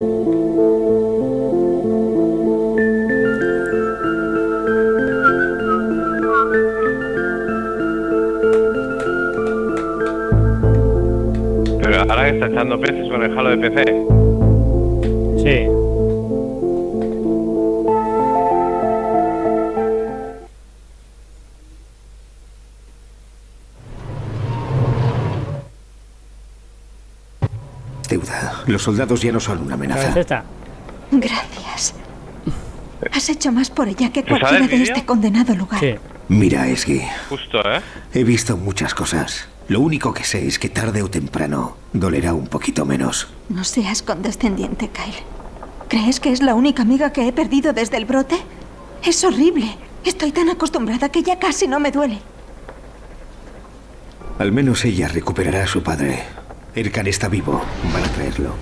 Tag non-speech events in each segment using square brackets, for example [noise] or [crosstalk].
Pero ahora que está echando peces con el jalo de PC. Sí. Soldados ya no son una ¿La amenaza. Gracias. Has hecho más por ella que ¿Te sale cualquiera de este condenado lugar. Sí. Mira, Esgi. Justo, ¿eh? He visto muchas cosas. Lo único que sé es que tarde o temprano dolerá un poquito menos. No seas condescendiente, Kyle. ¿Crees que es la única amiga que he perdido desde el brote? Es horrible. Estoy tan acostumbrada que ya casi no me duele. Al menos ella recuperará a su padre. Erkan está vivo. Van a traerlo.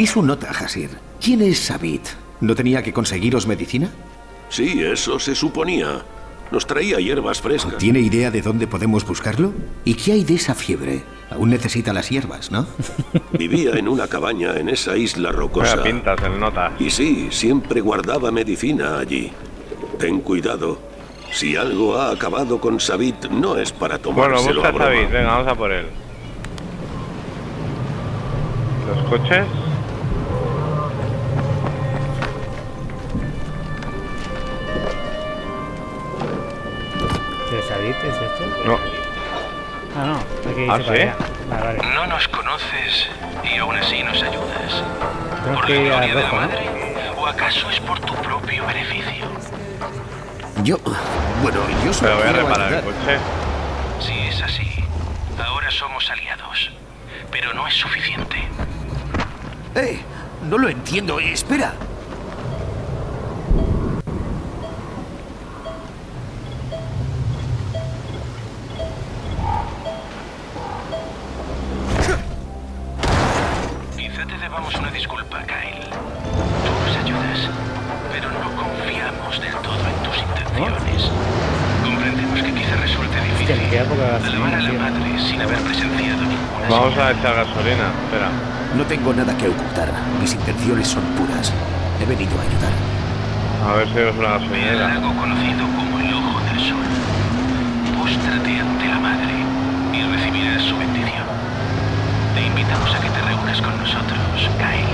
Vi su nota, Hasir. ¿Quién es Sabit? ¿No tenía que conseguiros medicina? Sí, eso se suponía. Nos traía hierbas frescas. ¿Tiene idea de dónde podemos buscarlo? ¿Y qué hay de esa fiebre? Aún necesita las hierbas, ¿no? [laughs] Vivía en una cabaña en esa isla rocosa. Vaya pintas en nota. Y sí, siempre guardaba medicina allí. Ten cuidado. Si algo ha acabado con Sabit, no es para Bueno, tomárselo busca a. David, venga, vamos a por él. Los coches. ¿De Sabit es este? No, Ah, no. Aquí ¿Ah, dice sí? para allá. Vale, vale. No nos conoces y aún así nos ayudas. ¿Por que la gloria de la madre? ¿O acaso es por tu propio beneficio? Yo... Bueno, yo solo pero voy a reparar el ayudar. coche. Si es así, ahora somos aliados. Pero no es suficiente. ¡Eh! No lo entiendo. Espera. Intenciones son puras. He venido a ayudar. A ver si es una gasolinera. lago conocido como el Ojo del Sol. Póstrate ante la madre y recibirás su bendición. Te invitamos a que te reúnas con nosotros, Kyle.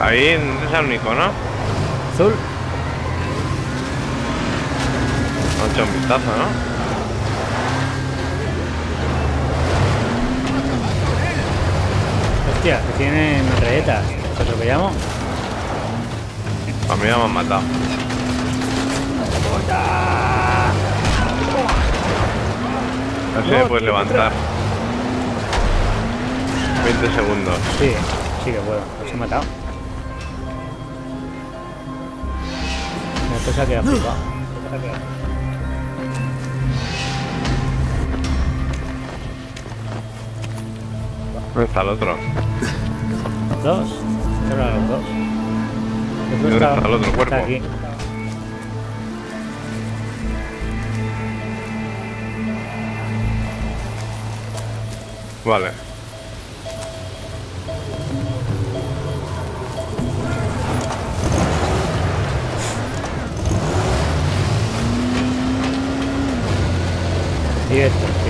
Ahí es el único, ¿no? Azul. Vamos a echar un vistazo, ¿no? Hostia, que tienen metralletas. ¿Te atropellamos? A mí me han matado. Si me puedes levantar. 20 segundos. Sí, sí que puedo. Los he matado. Esto se ha quedado flipado. ¿Dónde está el otro? Dos. Estos eran los dos. ¿Dónde está el otro cuerpo? Está aquí. Vale. Y esto,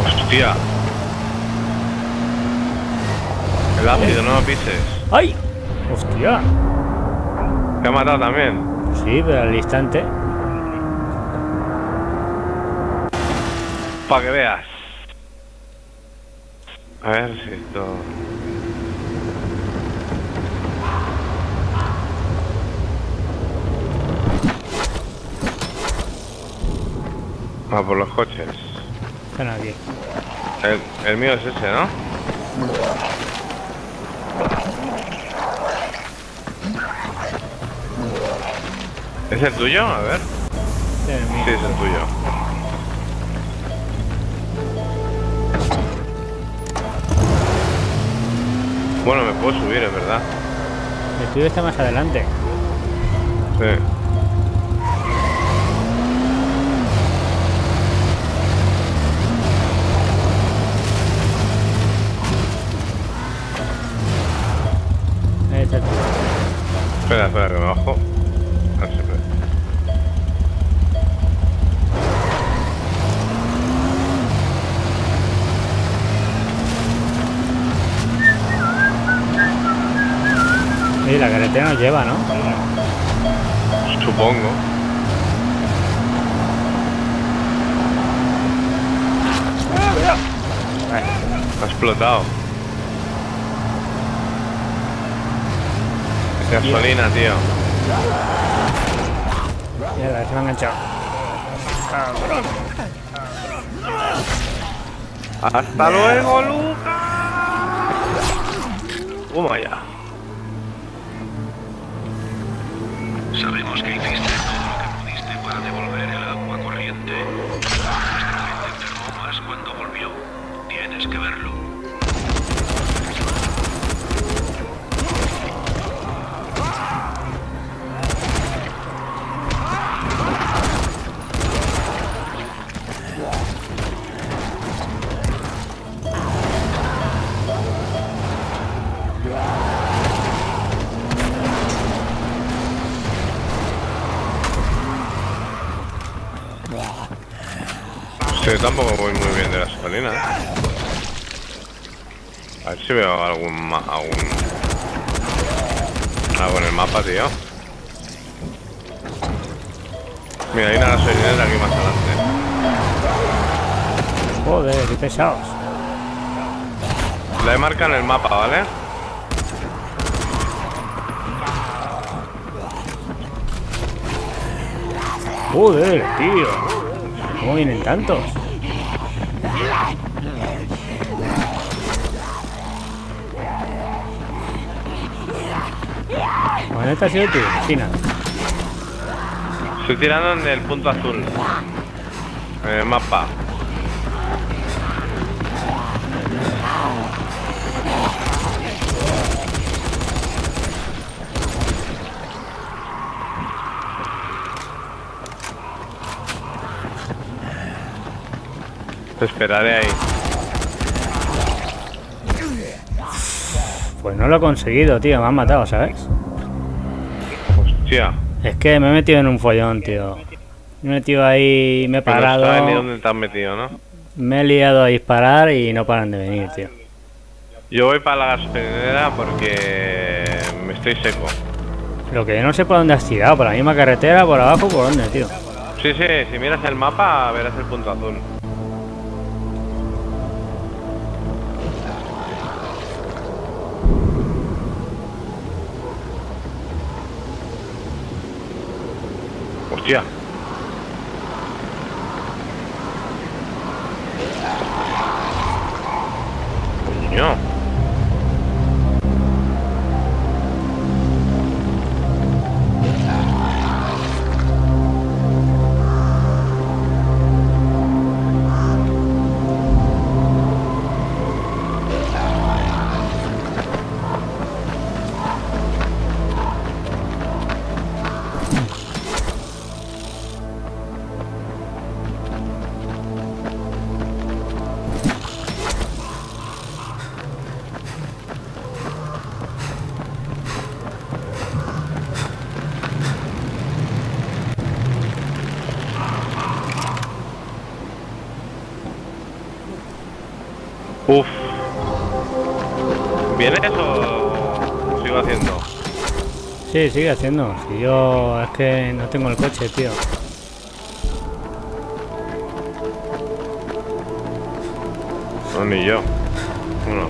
Hostia. El ácido, no lo pises. ¡Ay! ¡Hostia! Te ha matado también. Sí, pero al instante. Para que veas. A ver si esto... Va por los coches. Aquí. El, el mío es ese, ¿no? ¿Es el tuyo? A ver. El mío. Sí, es el tuyo. Bueno, me puedo subir, es verdad. El tuyo está más adelante. Sí. Espera, espera, que me bajo. Sí, la carretera nos lleva, ¿no? Supongo. Ha explotado. Gasolina, tío. Mierda, se me ha enganchado. ¡Hasta luego, Lucas! Toma ya. Tampoco voy muy bien de gasolina. ¿eh? A ver si veo algún ma algún algo en el mapa, tío. Mira, hay una gasolinera aquí más adelante. Joder, qué pesados. La he marcado en el mapa, ¿vale? Joder, tío. ¿Cómo vienen tantos? Esta ha sido tú, China. Estoy tirando en el punto azul. En el mapa. Te esperaré ahí. Pues no lo he conseguido, tío. Me han matado, ¿sabes? Hostia. Es que me he metido en un follón, tío. Me he metido ahí, me he Que no sabes ni parado, dónde has metido, ¿no? me he liado a disparar y no paran de venir, tío. Yo voy para la gasolinera porque me estoy seco. Lo que yo no sé por dónde has tirado, por la misma carretera, por abajo, por dónde, tío. Sí, sí, si miras el mapa verás el punto azul. Hostia. Sí, sigue haciendo. Si yo es que no tengo el coche, tío. No, ni yo. Bueno,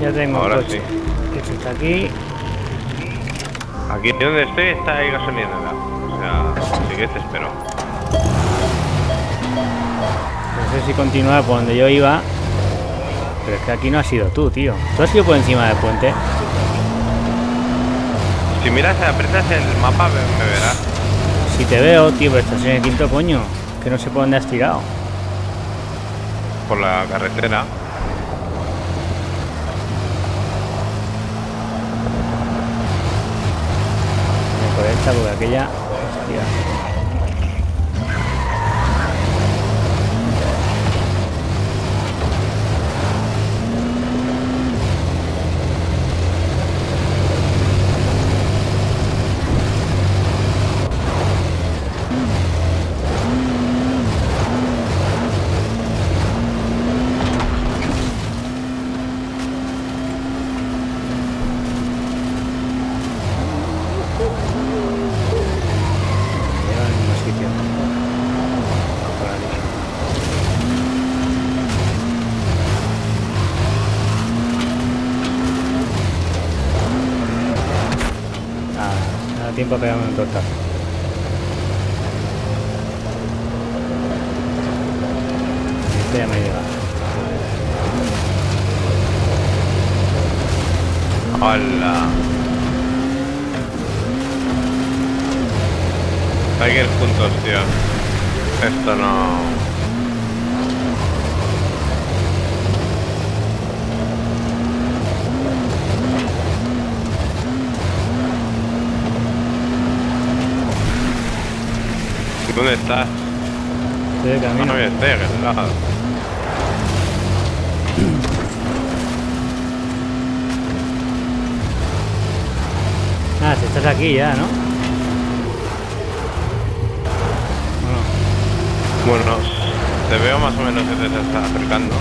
Ya tengo Ahora el coche. sí. Que está aquí. aquí donde estoy está ahí gasolinera. O sea, sí que te espero. No sé si continuar por donde yo iba. Pero es que aquí no has sido tú, tío. ¿Tú has ido por encima del puente? Si miras, aprietas el mapa, me, me verás. Si te veo, tío, pero estás en el quinto coño. Que no sé por dónde has tirado. Por la carretera. Por esta, porque aquella. Hostia. Me lleva al mismo sitio. Por aquí. Ah, me da tiempo a pegarme un tortazo. Este ya me llega. Hola. Hay que ir juntos, tío. Esto no. ¿Dónde estás? Estoy de No, camino. no estoy, que es lado. Ah, si estás aquí ya, ¿no? Bueno, Bueno, te veo más o menos que te estás acercando.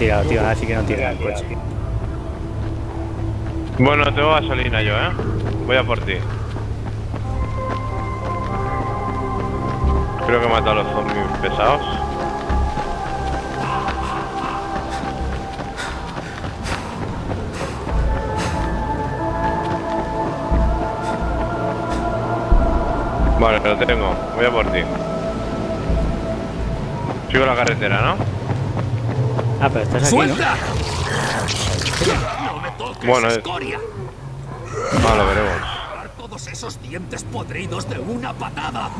Tirado, tío. Así que no tira el coche. Bueno, tengo gasolina yo, ¿eh? Voy a por ti. Creo que he matado a los zombies pesados. Vale, lo tengo. Voy a por ti. Sigo la carretera, ¿no? Ah, pero estás aquí, ¿no? ¡Suelta! ¡No me toques, Bueno, es- escoria! Ah, lo veremos. Todos esos dientes podridos de una patada.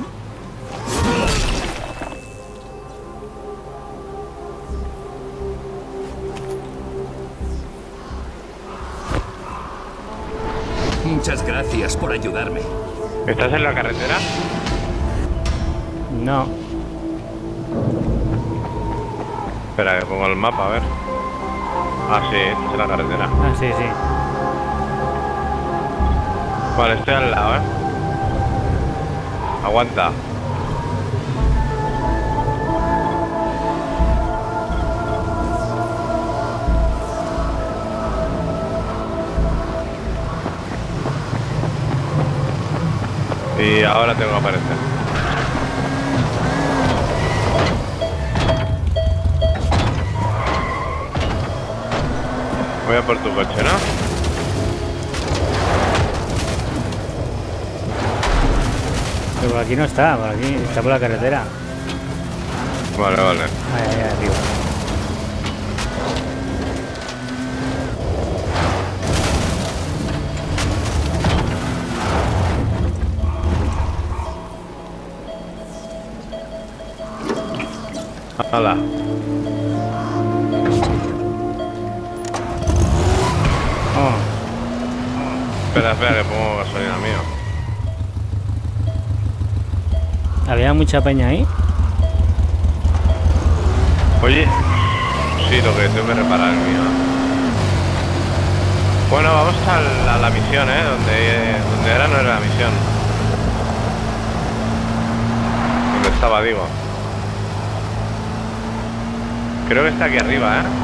Muchas gracias por ayudarme. ¿Estás en la carretera? No. Espera, que pongo el mapa, a ver. Ah, sí, estás en la carretera. Ah, sí, sí. Vale, estoy al lado, ¿eh? Aguanta. Y ahora tengo que aparecer. Voy a por tu coche, ¿no? Pero por aquí no está, por aquí, está por la carretera. Vale, vale. Ahí, ahí, arriba. Hala. Espera, espera, que pongo gasolina mío. había mucha peña ahí. Oye, sí, lo que tengo que reparar el mío. Bueno, vamos a la, a la misión, ¿eh? Donde, donde era no era la misión. Donde estaba, digo. Creo que está aquí arriba, ¿eh?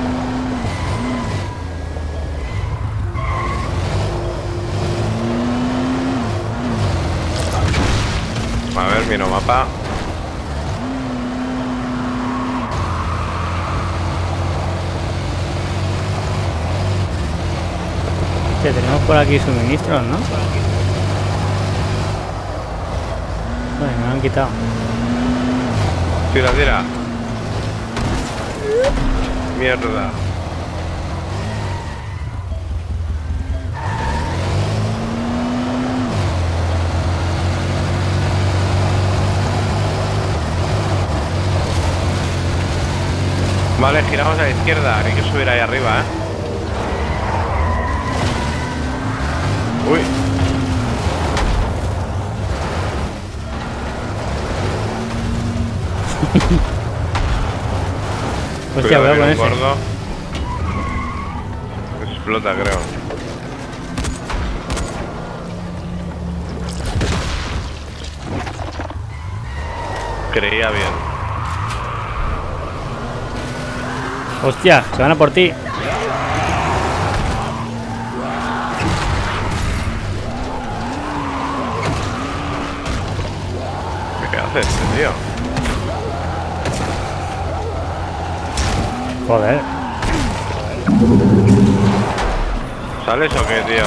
A ver, miro mapa. Que tenemos por aquí suministros, ¿no? Bueno, me lo han quitado. Tira, tira. Mierda. Vale, giramos a la izquierda. Hay que subir ahí arriba, ¿eh? Uy, [laughs] Hostia, cuidado, viene con ese. gordo. Explota, creo. Creía bien. Hostia, se van a por ti. ¿Qué hace este tío? Joder. ¿Sales o qué, tío?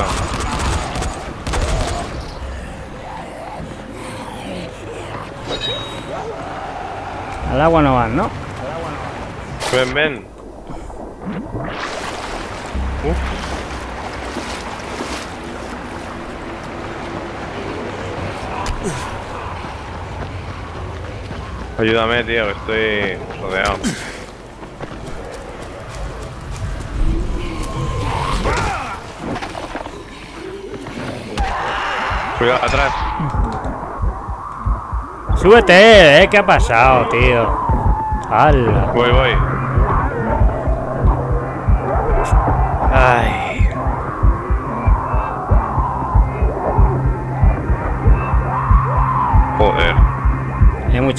Al agua no van, ¿no? Ven, ven. Ayúdame, tío, que estoy rodeado. Cuidado, atrás. Súbete, ¿eh? ¿Qué ha pasado, tío? ¡Hala! Voy, voy.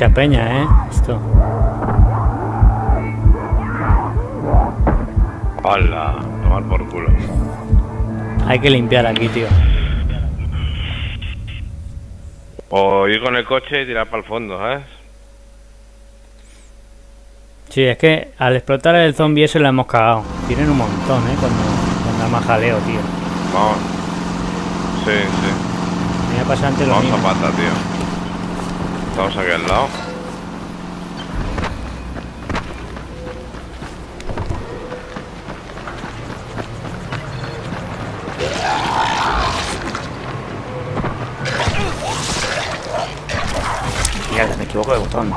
Mucha peña, ¿eh? Esto. Hala. Tomar por culo. Hay que limpiar aquí, tío. O ir con el coche y tirar para el fondo, ¿sabes? Sí, es que al explotar el zombie ese lo hemos cagado. Tienen un montón, ¿eh? Cuando, cuando da más jaleo, tío. Vamos. Sí, sí. Me pasado antes lo Vamos a pata, tío. Estamos aquí al lado. Mierda, me equivoco de botón.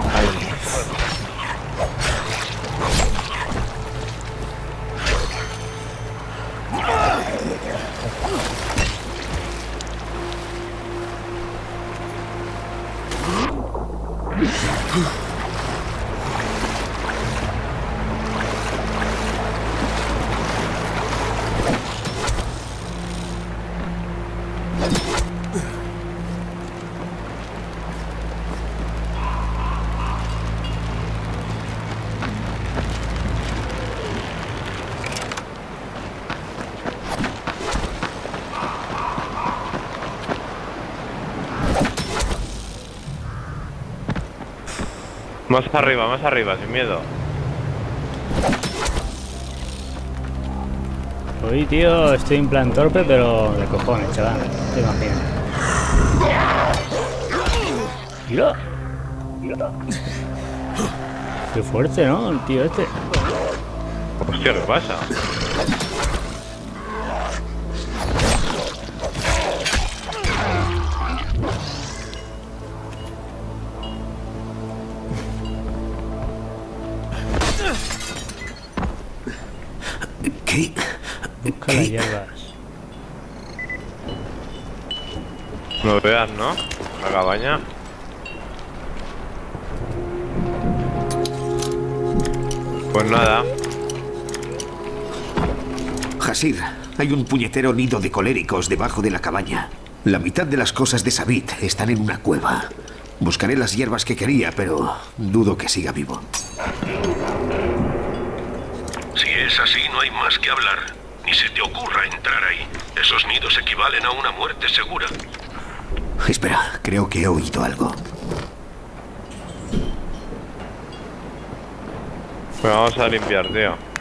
Más arriba, más arriba, sin miedo. Uy, tío, estoy en plan torpe, pero de cojones, chaval. Te imaginas. Mira. Mira. Qué fuerte, ¿no? El tío este. Hostia, ¿qué pasa? No veas, ¿no? La cabaña. Pues nada. Hasir, hay un puñetero nido de coléricos debajo de la cabaña. La mitad de las cosas de Sabit están en una cueva. Buscaré las hierbas que quería, pero dudo que siga vivo. Si es así, no hay más que hablar. Ni se te ocurra entrar ahí. Esos nidos equivalen a una muerte segura. Espera, creo que he oído algo. Pues vamos a limpiar, tío.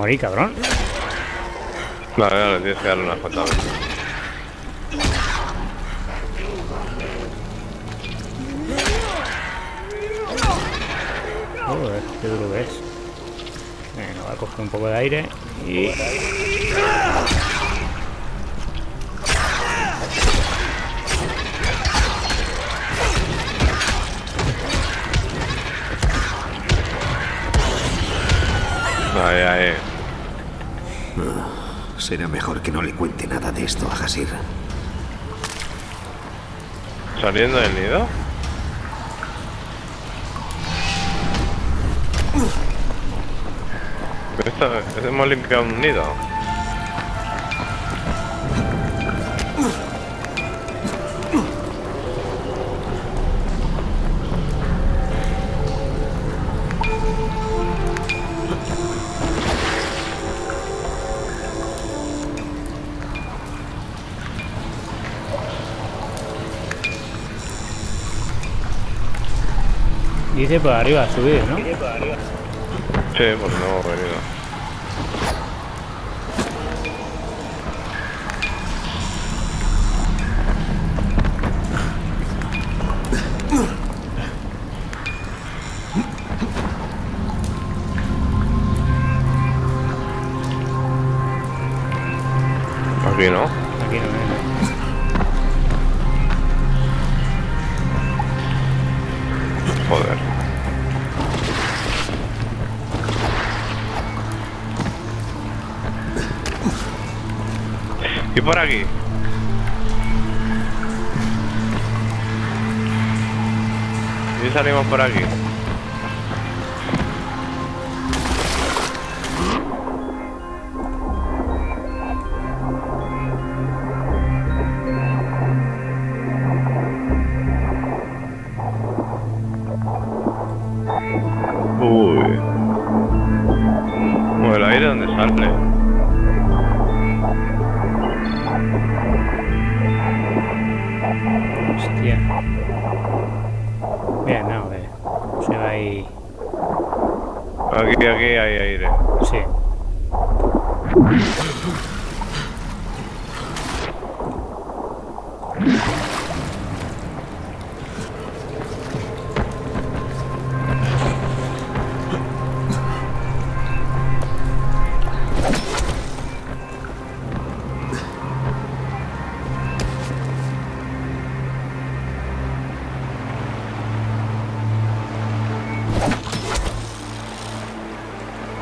Va morir, cabrón. Vale, vale, tienes que darle una foto. Joder, qué duro que es. Venga, voy a coger un poco de aire y... que no le cuente nada de esto a Hasir. ¿Saliendo del nido? Esto, hemos limpiado un nido. Dice por arriba, subir, ¿no? Sí, pues no hemos por aquí. Y salimos por aquí. Aquí, aquí hay aire.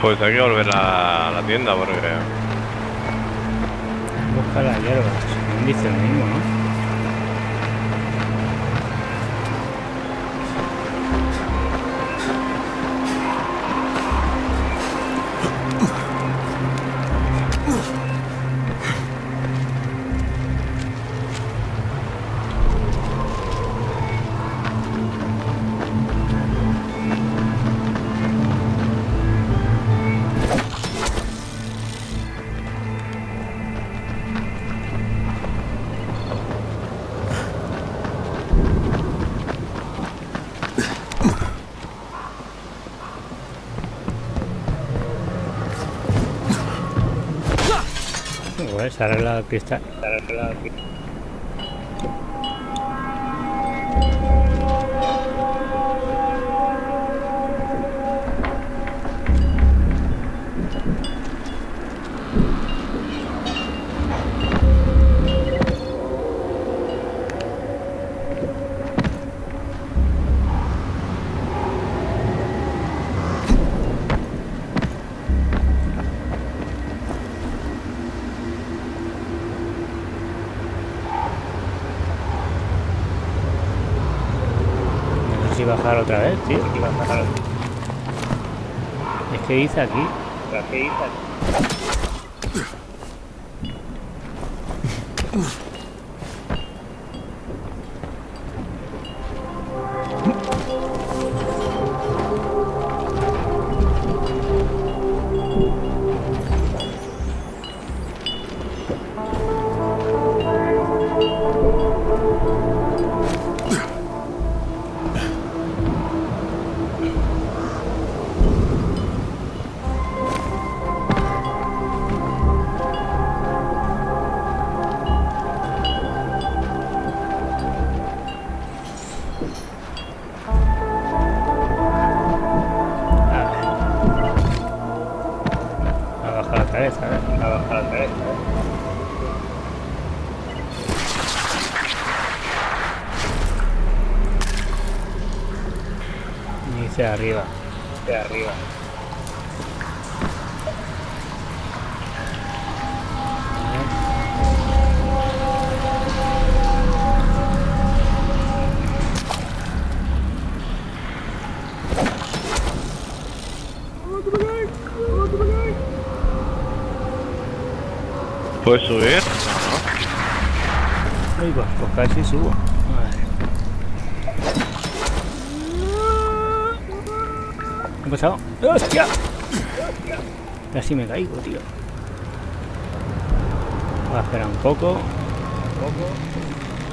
Pues hay que volver a la tienda porque... Busca las hierbas. No dice lo mismo, ¿no? Se ha arreglado el Es que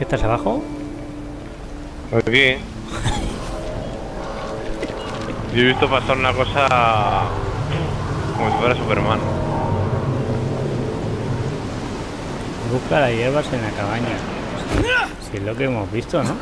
¿Qué estás abajo? Aquí. Yo he visto pasar una cosa como si fuera Superman. Busca las hierbas en la cabaña. Si es lo que hemos visto, ¿no?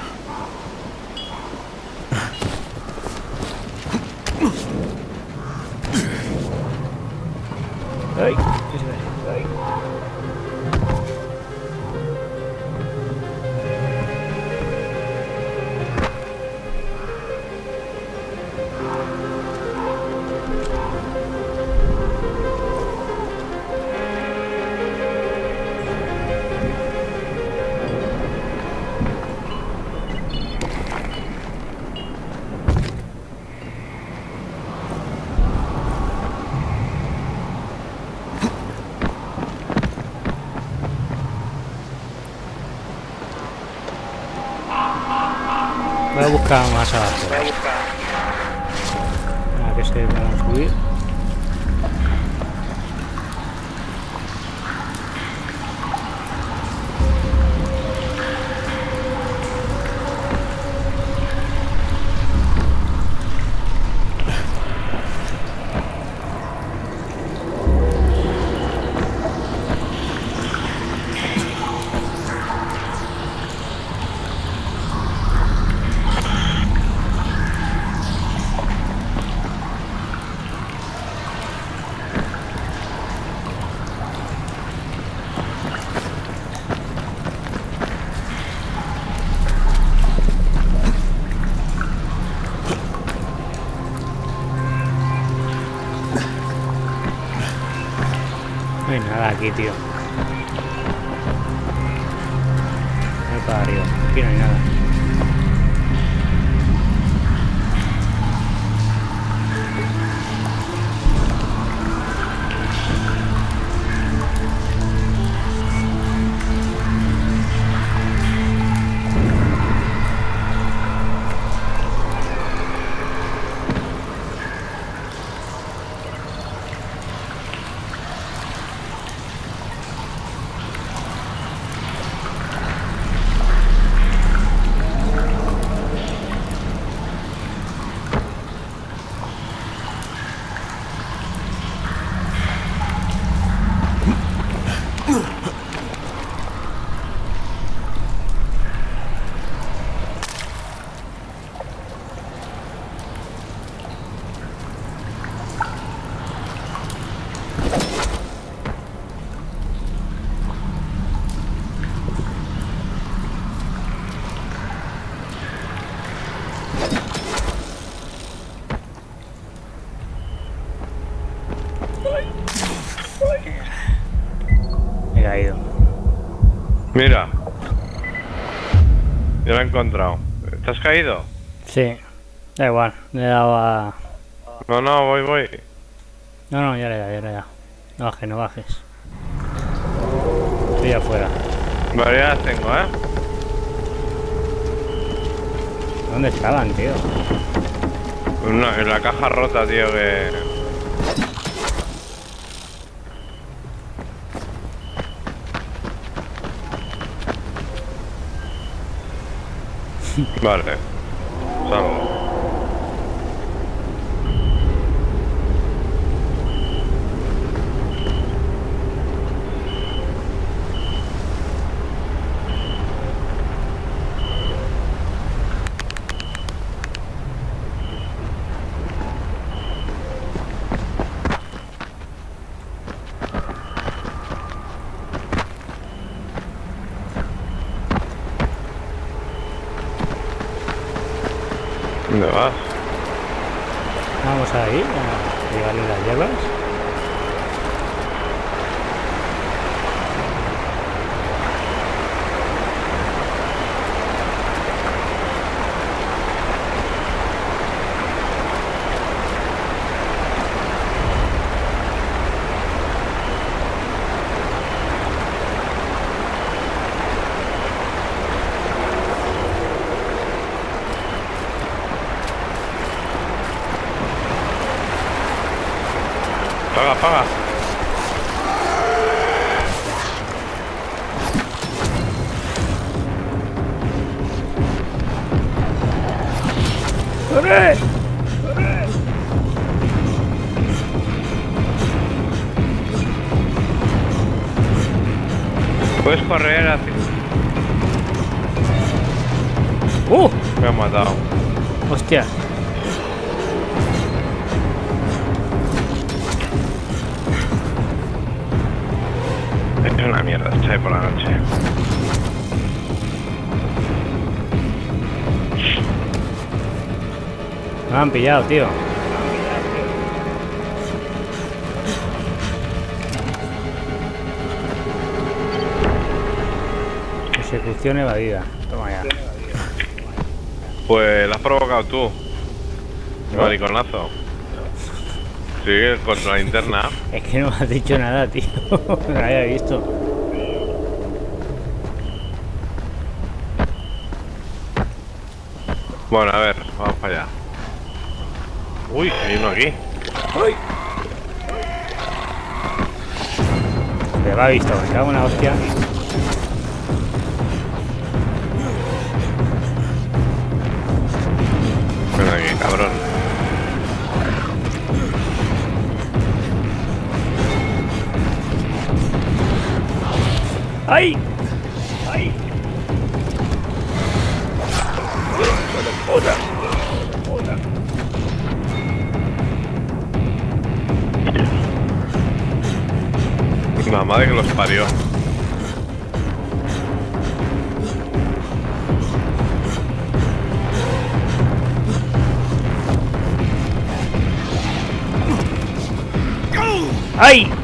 Aquí, tío. Mira. Yo lo he encontrado. ¿Te has caído? Sí, da igual, le he dado a... No, no, voy, voy. No, no, ya le he dado, ya le he dado. No bajes, no bajes. Estoy afuera. Vale, ya las tengo, ¿eh? ¿Dónde estaban, tío? Una- en la caja rota, tío, que... Vale. Salgo. ¿Dónde Vamos a ir pillado, tío. Persecución evadida. Toma ya. Pues la has provocado tú. Mariconazo. Sigue con la linterna. Es que no me has dicho nada, tío. [laughs] No lo había visto. Bueno, a ver, vamos para allá. Uy, hay uno aquí. Va visto, me cago hostia.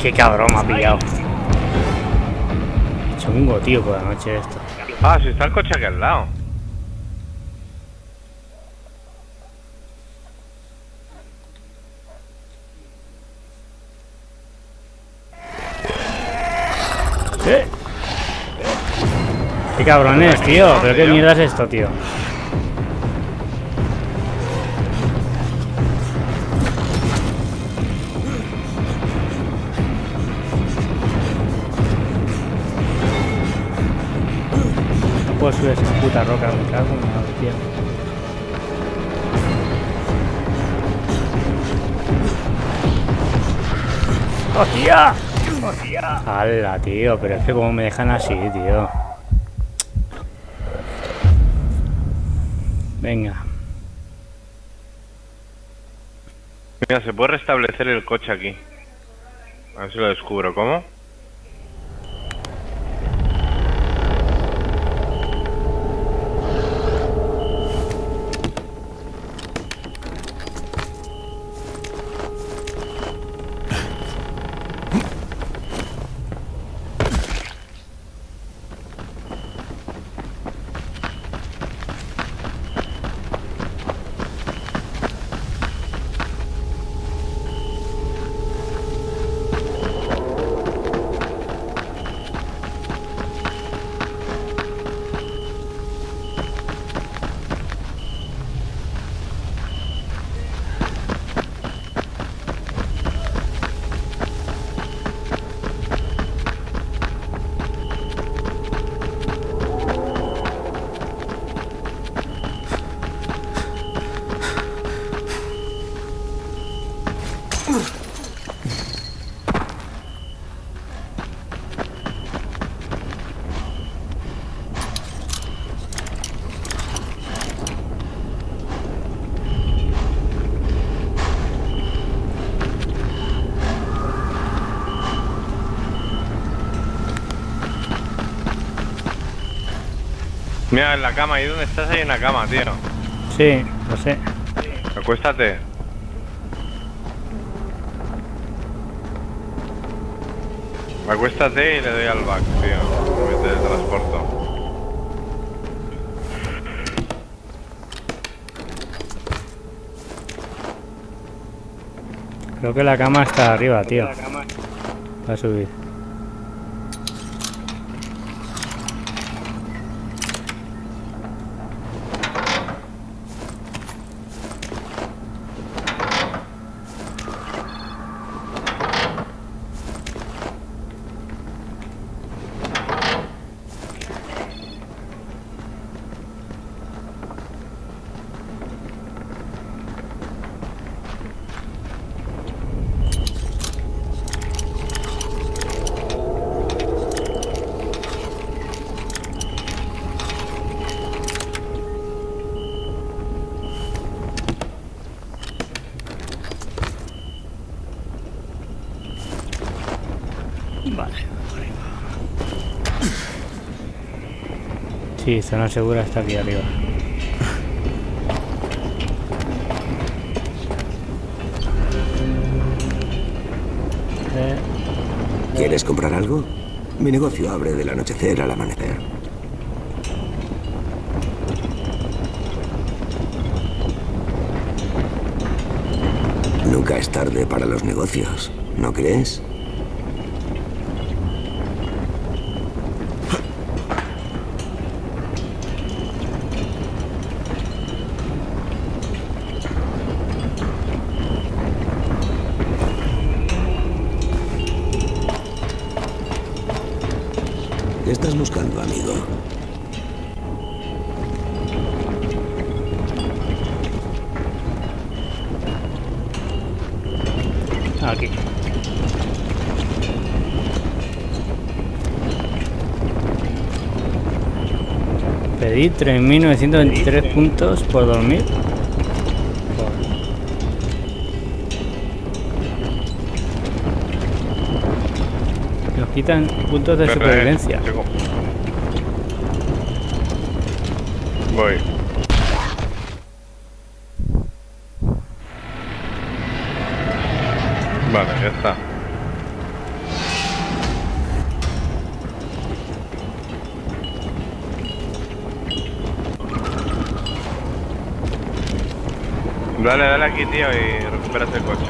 ¡Qué cabrón me ha pillado! Chungo, tío, por la noche esto. Ah, si está el coche aquí al lado. ¿Qué? ¡Qué cabrones, tío! ¿Pero qué mierda es esto, tío? Subir esa puta roca, me cago en la hostia. ¡Hostia! ¡Hostia! ¡Hala, tío! Pero es que como me dejan así, tío. Venga. Mira, se puede restablecer el coche aquí. A ver si lo descubro. ¿Cómo? Mira, en la cama, ahí donde estás, hay una cama, tío. Sí, lo sé. Acuéstate. Acuéstate y le doy al back, tío. Me teletransporto. Creo que la cama está arriba, tío. Va a subir. Vale. Sí, zona segura está aquí arriba. ¿Quieres comprar algo? Mi negocio abre del anochecer al amanecer. Nunca es tarde para los negocios, ¿no crees? ¿Qué estás buscando, amigo? aquí. Pedí 3.923 puntos por dormir. Nos quitan puntos de supervivencia. Voy. Vale, ya está. Dale, dale aquí, tío, y recuperas el coche.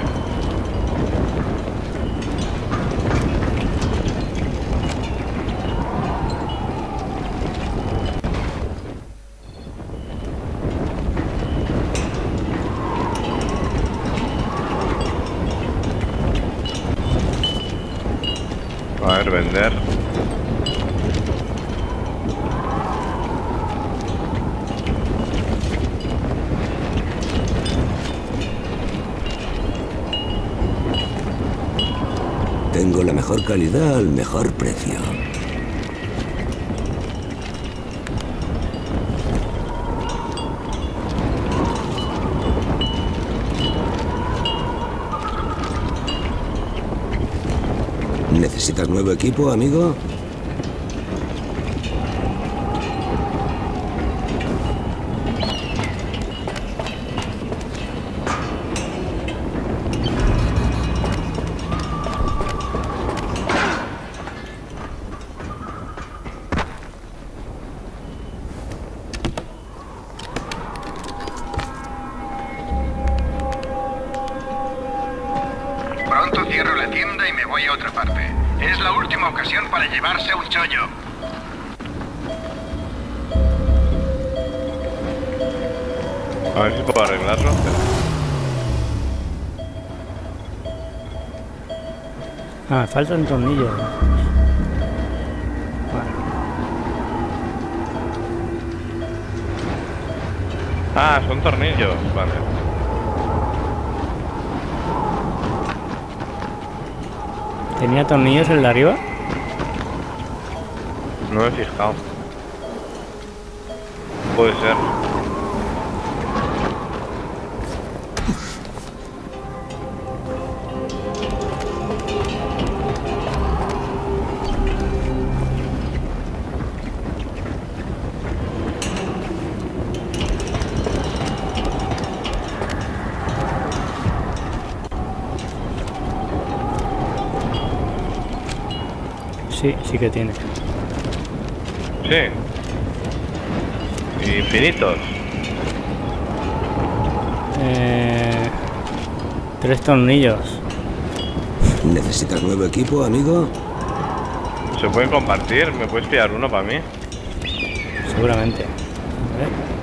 A ver, vender. Tengo la mejor calidad al mejor precio. ¿Necesitas nuevo equipo, amigo? Faltan tornillos. Vale. Ah, son tornillos. Vale. ¿Tenía tornillos el de arriba? No me he fijado. Sí, que tiene. Sí. Infinitos. Eh, tres tornillos. ¿Necesitas nuevo equipo, amigo? ¿Se pueden compartir? ¿Me puedes pillar uno para mí? Seguramente. A ver.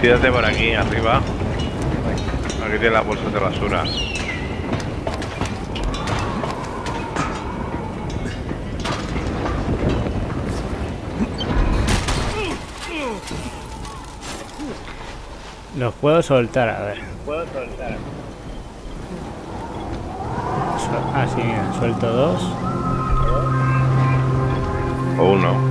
Tírate por aquí, arriba. Aquí tiene la bolsa de basura. Los puedo soltar, a ver. Puedo soltar. Ah, sí, mira, suelto dos. O uno.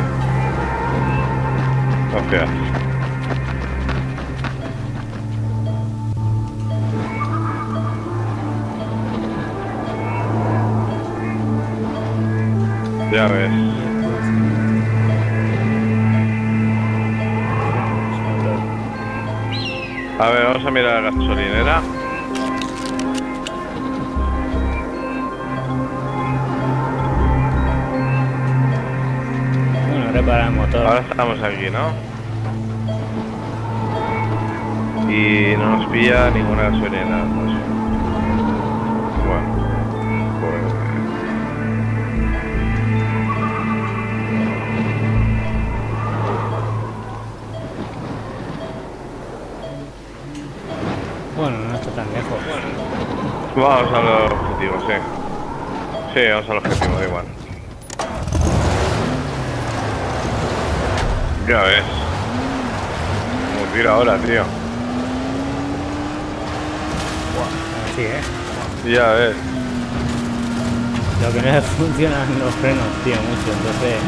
Mm, así. Gracias. Ya ves. A ver, vamos a mirar la gasolinera. Ahora estamos aquí, ¿no? Y no nos pilla ninguna gasolina. no sé. Bueno. Pues... Bueno, no está tan lejos. Vamos al objetivo, sí. Sí, vamos al objetivo, da igual. Ya ves. Como tira ahora, tío. Así, ¿eh? Ya ves. Lo que no le funcionan los frenos, tío, mucho. Entonces,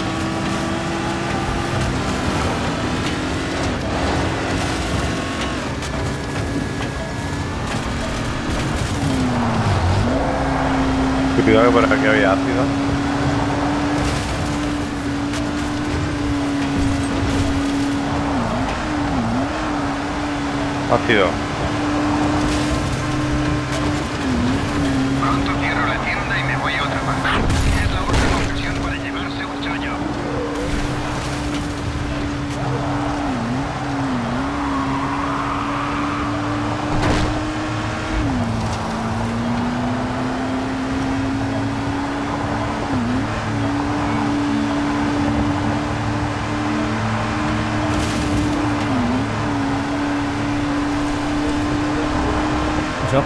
Cuidado que por aquí había ácido. Ácido. Pronto cierro la tienda y me voy a otra parte. Es la última ocasión para llevarse un chollo. nos hemos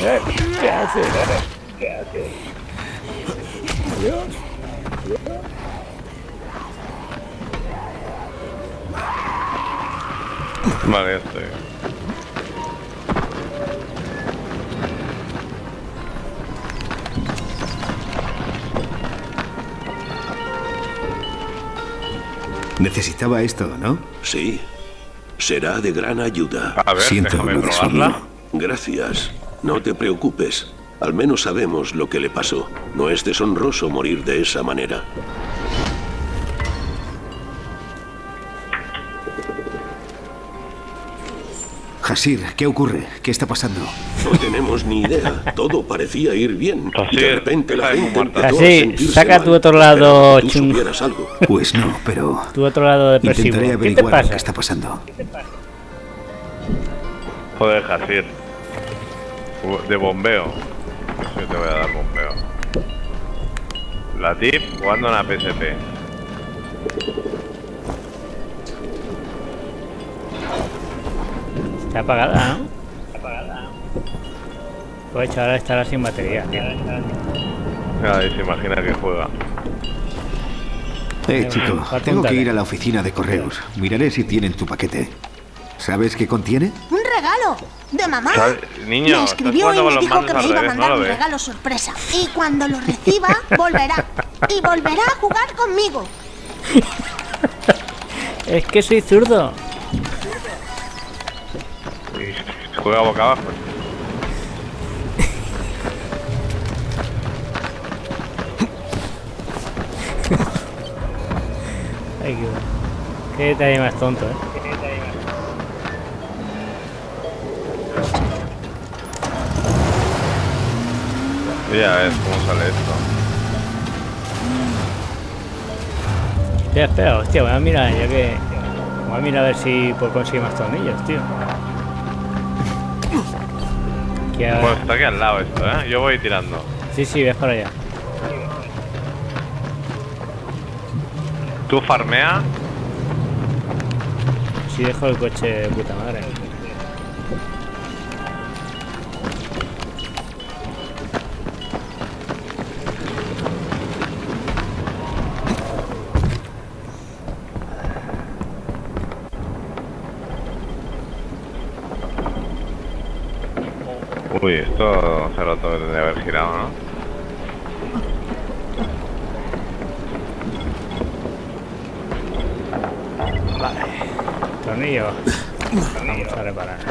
¿Qué haces? ¿Qué haces? Dios. Vale, estoy. Necesitaba esto, ¿no? Sí. Será de gran ayuda. A ver, Siento déjame probarla. Gracias. No te preocupes. Al menos sabemos lo que le pasó. No es deshonroso morir de esa manera. Hasir, ¿qué ocurre? ¿Qué está pasando? No tenemos ni idea. Todo parecía ir bien. Así de repente la gente empezó a saca mal. tu otro lado, algo. [laughs] Pues no, pero Tu otro lado depresivo. intentaré ¿Qué te averiguar lo pasa? que está pasando. Joder, Jasir. De bombeo. Sí, te voy a dar bombeo. La tip jugando en la PSP. Está apagada, ¿no? Pues ahora estará sin batería. Nadie se imagina que juega. Eh, chico, tengo que ir a la oficina de correos. Miraré si tienen tu paquete. ¿Sabes qué contiene? ¡De mamá! ¿Sabes? Niño, me escribió y me dijo que me iba a mandar ¿no lo un regalo sorpresa. Y cuando lo reciba, [laughs] volverá. Y volverá a jugar conmigo. Es que soy zurdo. Y juega boca abajo. [laughs] Ay, qué, qué detalle más tonto, ¿eh? Ya ves cómo sale esto. Espera, espera, hostia, voy a mirar, ya que... Voy a mirar a ver si puedo conseguir más tornillos, tío. Bueno, está aquí al lado esto, ¿eh? Yo voy tirando. Sí, sí, ves para allá. Tú farmea. Si dejo el coche de puta madre. Uy, esto hace rato que tendría que haber girado, ¿no? Tornillo. [laughs] Vamos a reparar.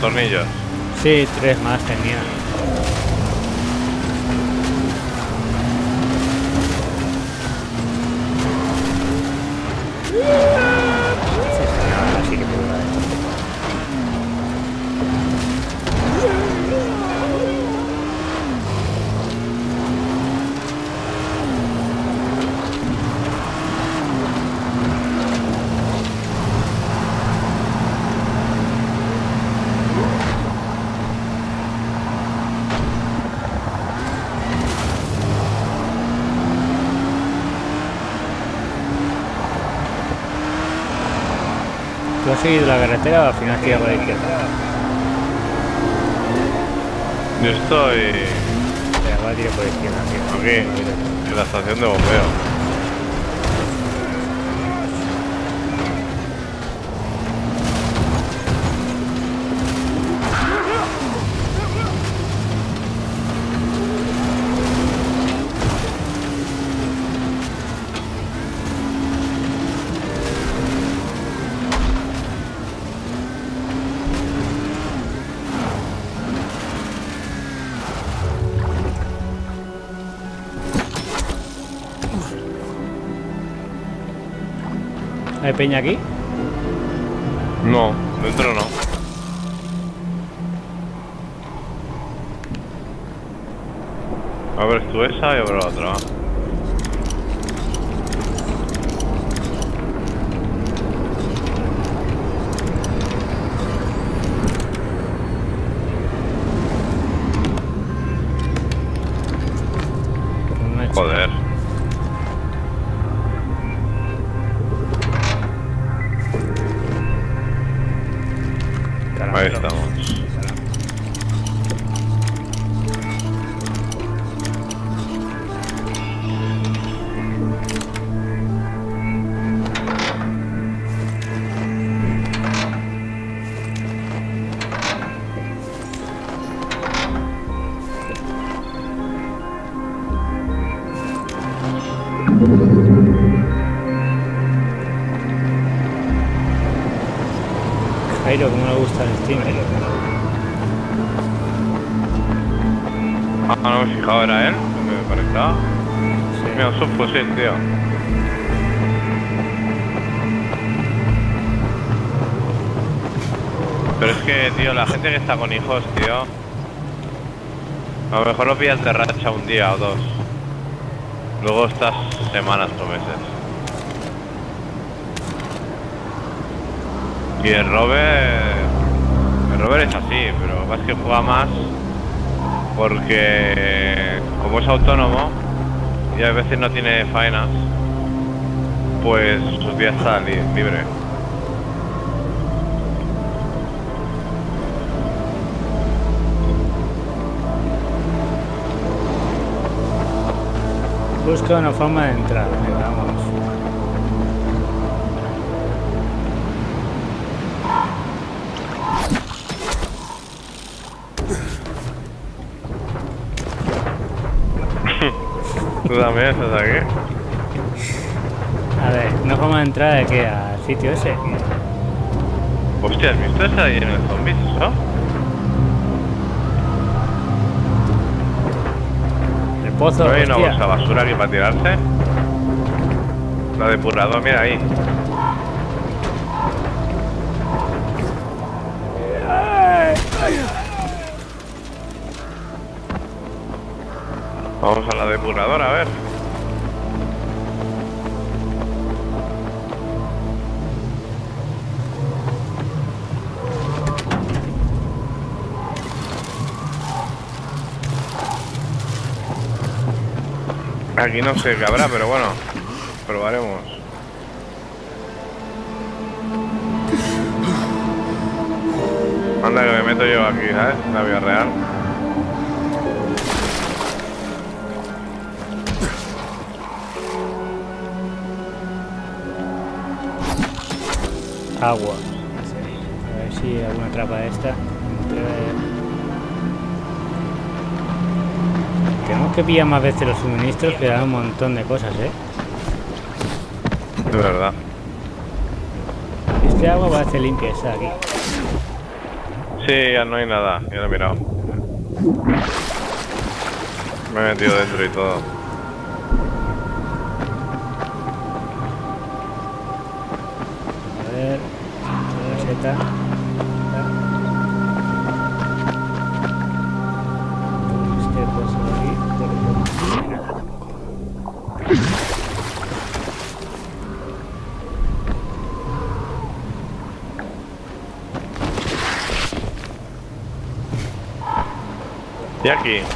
Tornillos. Sí, tres más tenía. Sí, señor, ahora sí que puedo dar esto. ¿Tú has seguido la carretera o al final tirado por la izquierda? Yo estoy voy a tirar por la izquierda, tío. aquí, en la estación de bombeo. Peña aquí? No, dentro no. A ver, tú esa y a ver la otra. Con hijos, tío. A lo mejor lo pillas de racha un día o dos. Luego estás semanas o meses. Y el Robert. El Robert es así, pero es que juega más porque como es autónomo y a veces no tiene faenas, pues sus días está li- libre. Busca una forma de entrar. Venga, vamos. [laughs] ¿Tú también estás aquí? A ver, una forma de entrar de qué? Al sitio ese. Hostia, ¿has visto esa lleno de zombies pozo, ¿No hay una bolsa basura aquí para tirarse? La depuradora, mira ahí. Aquí no sé qué habrá, pero bueno, probaremos. Anda que me meto yo aquí, ¿sabes? En la vida real. Agua. A ver si alguna trapa de esta. Tenemos que pillar más veces los suministros que dan un montón de cosas, ¿eh? De verdad. Este agua parece limpia esa aquí. Sí, ya no hay nada, ya lo he mirado. Me he metido dentro y todo. Aquí.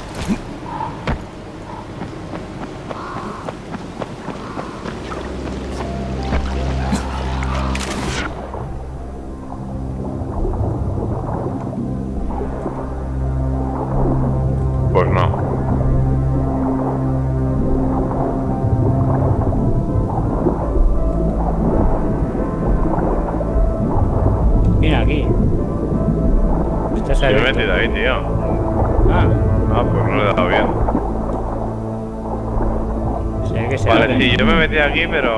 Yo me metí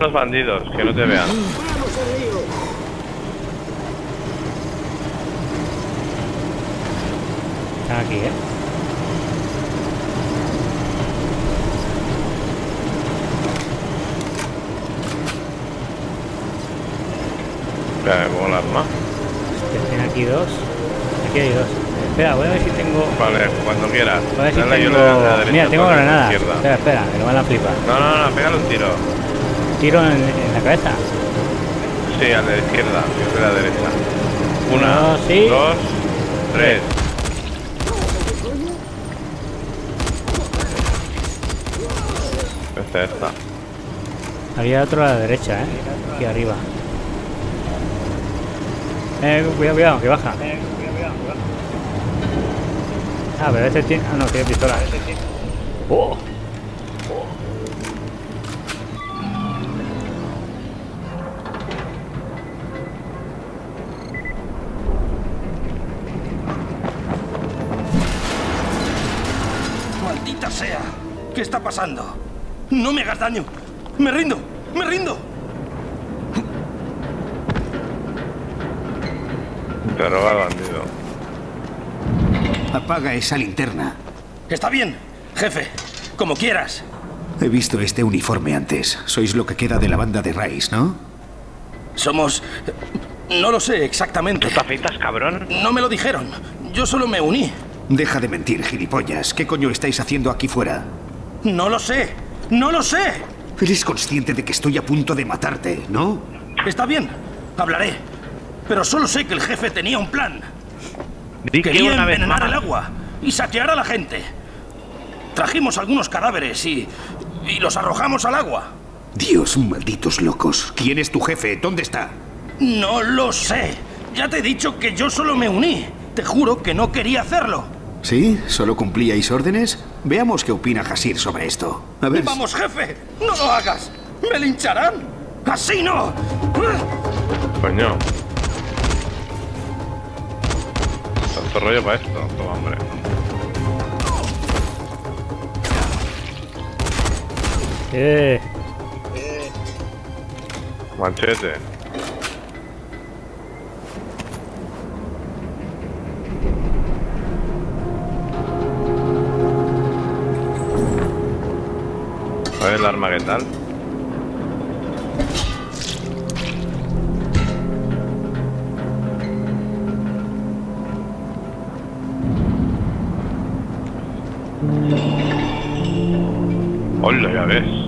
a los bandidos, que no te vean. Están aquí, ¿eh? Ya me pongo el arma. Este tiene aquí dos. Aquí hay dos. espera, voy a ver si tengo. Vale, cuando quieras. Voy a ver si tengo. la derecha, Mira, tengo tú a la granadas. izquierda. Espera, espera, que lo van a flipar. No, no, no, pégale un tiro. Tiro en, en la cabeza. Sí, al de la izquierda, yo de la derecha. Una, No, sí. dos, tres. Esta, esta. Había otro a la derecha, eh. Aquí arriba. Eh, cuidado, cuidado, que baja. Ah, pero este tiene. Ah, no, tiene pistola. Oh. Está pasando? ¡No me hagas daño! ¡Me rindo! ¡Me rindo! Interroga al bandido. Apaga esa linterna. Está bien, jefe. Como quieras. He visto este uniforme antes. Sois lo que queda de la banda de Rice, ¿no? Somos... No lo sé exactamente. ¿Tú te afeitas, cabrón? No me lo dijeron. Yo solo me uní. Deja de mentir, gilipollas. ¿Qué coño estáis haciendo aquí fuera? No lo sé. No lo sé. Eres consciente de que estoy a punto de matarte, ¿no? Está bien. Hablaré. Pero solo sé que el jefe tenía un plan. Di que Quería una vez envenenar más. el agua y saquear a la gente. Trajimos algunos cadáveres y... y los arrojamos al agua. Dios, malditos locos. ¿Quién es tu jefe? ¿Dónde está? No lo sé. Ya te he dicho que yo solo me uní. Te juro que no quería hacerlo. ¿Sí? ¿Solo cumplíais órdenes? Veamos qué opina Hasir sobre esto. A ver. Vamos, jefe. No lo hagas. Me lincharán. Así no. Coño. Tanto rollo para esto. Toma, hombre. Eh. Manchete. El arma qué tal. Hola, ya ves.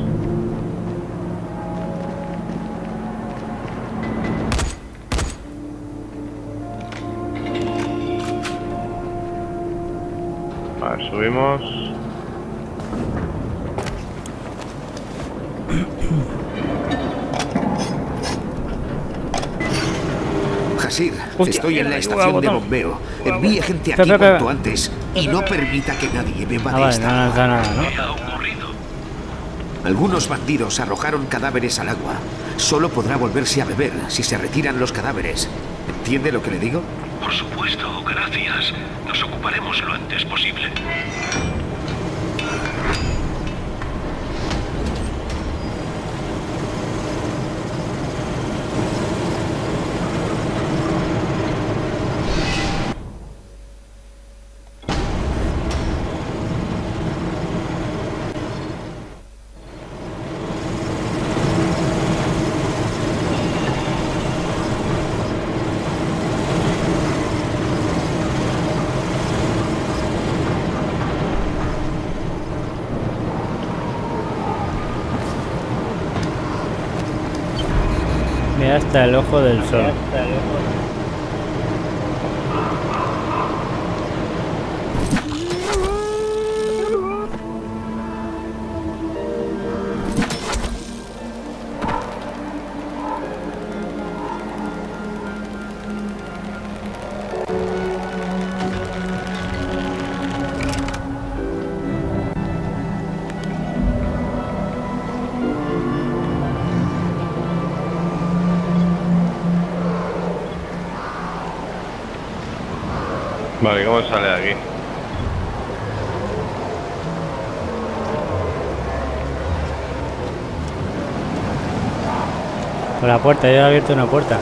Subimos. Hasir, Hostia, estoy en la estación de bombeo. Envíe gente aquí cuanto antes y no permita que nadie beba de vale, esta agua. Algunos bandidos arrojaron cadáveres al agua. Solo podrá volverse a beber si se retiran los cadáveres. ¿Entiende lo que le digo? Por supuesto, gracias. Nos ocuparemos lo antes posible. Mira hasta el ojo del sol. ¿Cómo sale de aquí? Por la puerta, ya he abierto una puerta.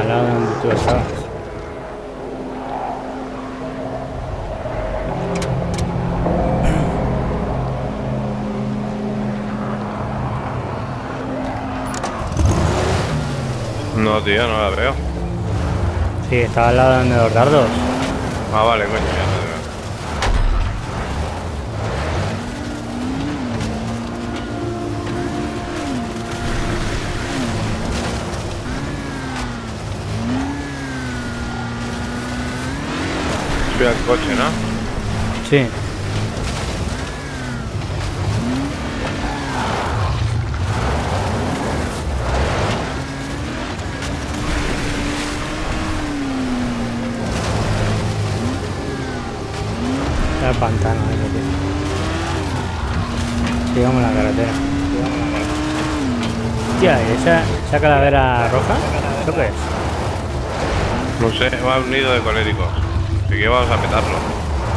Al lado de donde tú estabas. No, tío, no la veo. Sí, estaba al lado de los dardos. Ah, vale, coño, ya veo. Sube al coche, ¿no? Sí. Pantano ese, tío. Sigamos la carretera. Hostia, ¿y esa, esa calavera roja? ¿Eso qué es? No sé, va un nido de coléricos. Así que vamos a petarlo.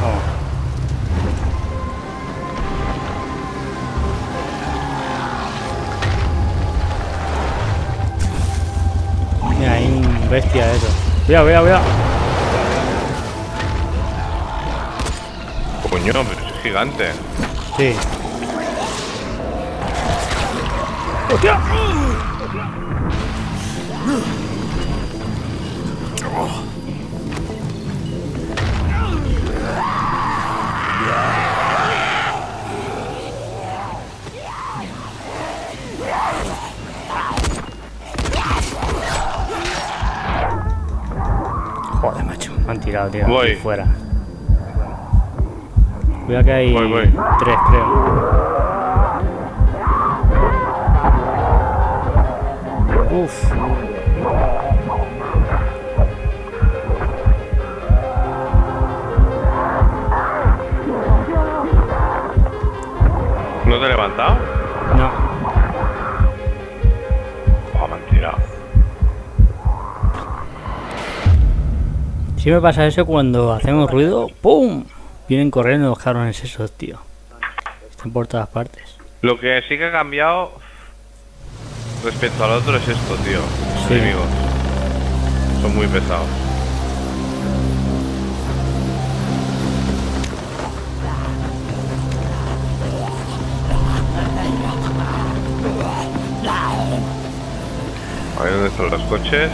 Vamos. Mira, hay un bestia de eso. Cuidado, cuidado, cuidado. Gigante. Sí. Joder, macho. Me han tirado, tío. Voy. aquí fuera. Cuidado que hay Voy, voy. tres, creo. Uf. ¿No te he levantado? No. Oh, me han tirado. Sí me pasa eso cuando hacemos ruido, ¡pum! Vienen corriendo los cabrones esos, tío. Están por todas partes. Lo que sí que ha cambiado respecto al otro es esto, tío. Los Sí. enemigos. Son muy pesados. A ver dónde están los coches.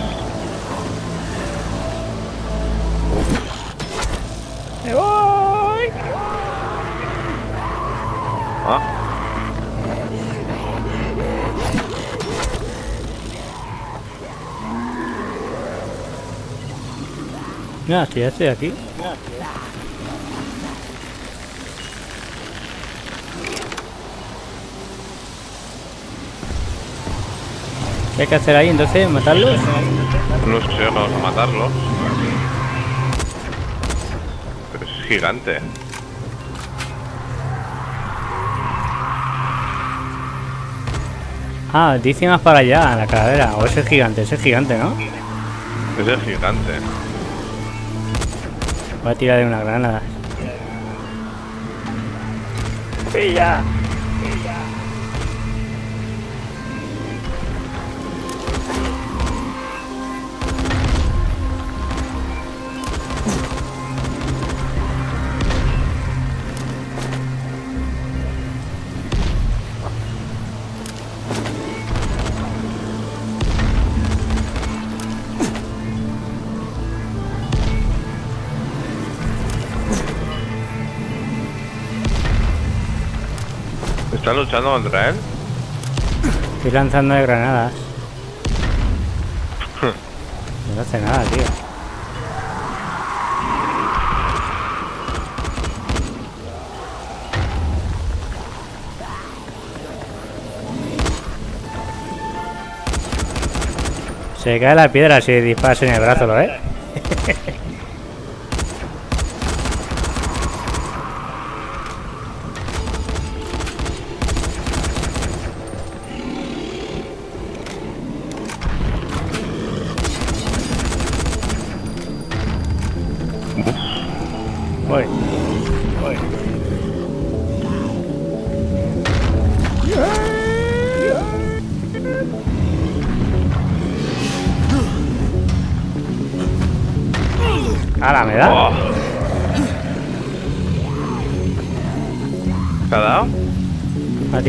Mira, si ya estoy aquí. ¿Qué hay que hacer ahí entonces? ¿Matarlos? no sé, vamos a matarlo. Pero es gigante. Ah, dice más para allá, la calavera. O ese es gigante, ese es gigante, ¿no? Ese es gigante. Voy a tirar de una granada. ¡Pilla! ¿Están luchando contra él? Estoy lanzando de granadas. No hace nada, tío. Se cae la piedra si disparas en el brazo, ¿lo ves? [laughs]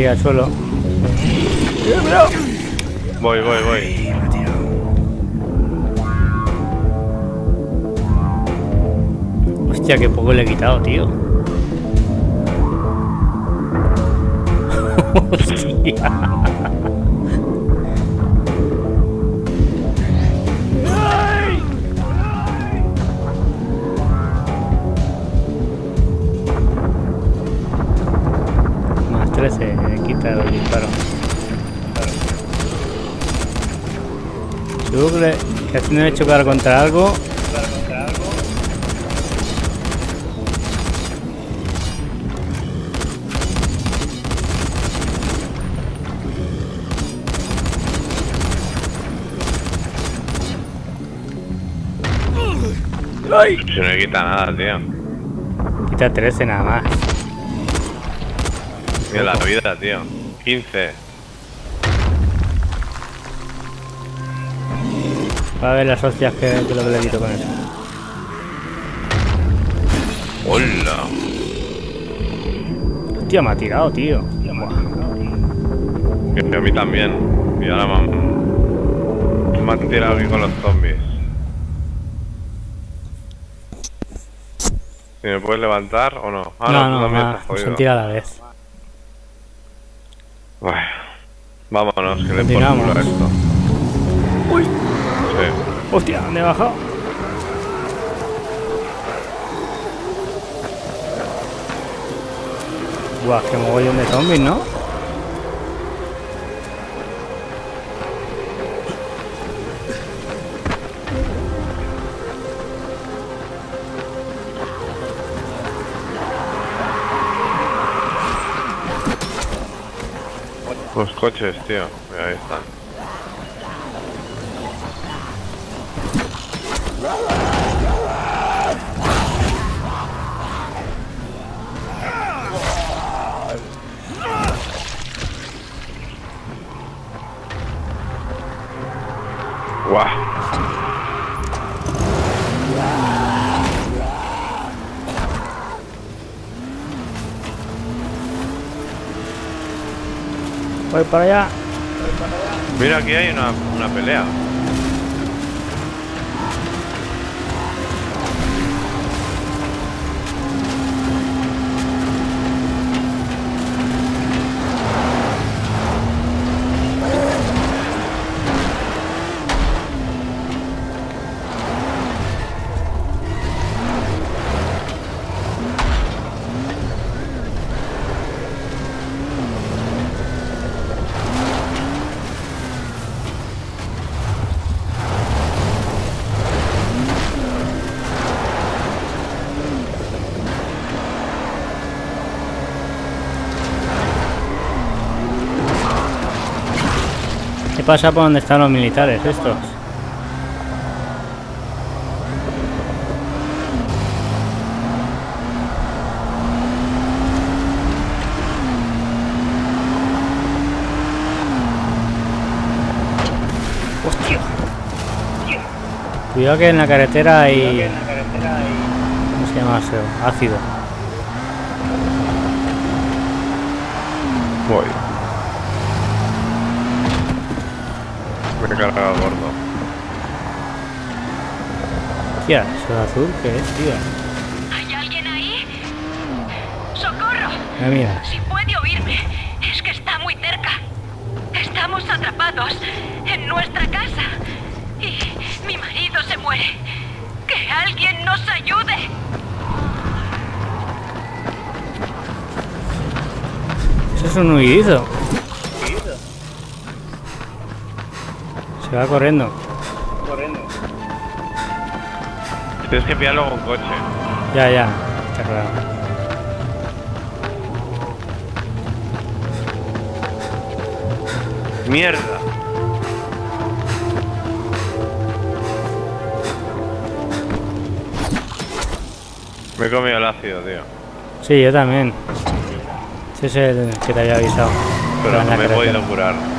riachuelo. Voy, voy, voy. Hostia, qué poco le he quitado, tío. [laughs] Hostia. Que, que chocar contra algo. Si no quita nada, tío. Quita 13 nada más. Mira la vida, tío. 15. Va a ver las hostias que, que lo que le quito con eso. ¡Hola! Hostia, me ha tirado, tío. Buah. Que a mí también. Y ahora me han, me han tirado aquí con los zombies. ¿Si me puedes levantar o no? Ah, no, no, jodido. han tirado a la vez. Bueno, vámonos, que le a esto. Hostia, ¿dónde he bajado? Buah, qué mogollón de zombies, ¿no? Los coches, tío. Mira, ahí están. Voy para allá. Mira, aquí hay una, una pelea. Pasa por donde están los militares estos? Hostia. Cuidado que en la carretera hay... ¿Cómo se llama eso? Ácido. Voy. Me he cargado gordo. Hostia, eso azul, ¿qué es, tío? ¿Hay alguien ahí? ¡Socorro! Mira, mira. Si puede oírme, es que está muy cerca. Estamos atrapados en nuestra casa. Y mi marido se muere. ¡Que alguien nos ayude! Eso es un huidizo. Se va corriendo. Tienes que pillarlo con coche. Ya, ya. Está claro. ¡Mierda! Me he comido el ácido, tío. Sí, yo también. Ese es el que te había avisado. Pero no me he podido curar.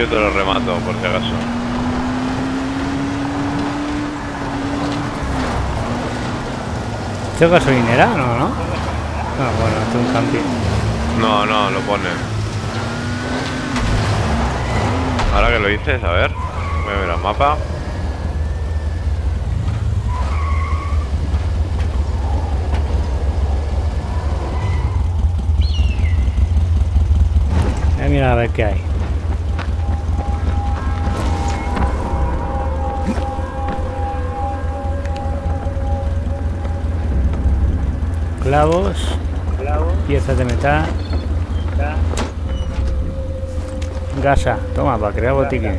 Yo te lo remato, por si acaso. ¿Esto es gasolinera? No, ¿no? Ah, bueno, esto es un camping. No, no, lo ponen. Ahora que lo dices, a ver. Voy a ver el mapa. Voy a mirar a ver qué hay. Clavos, piezas de metal, gasa, toma, para crear botiquines.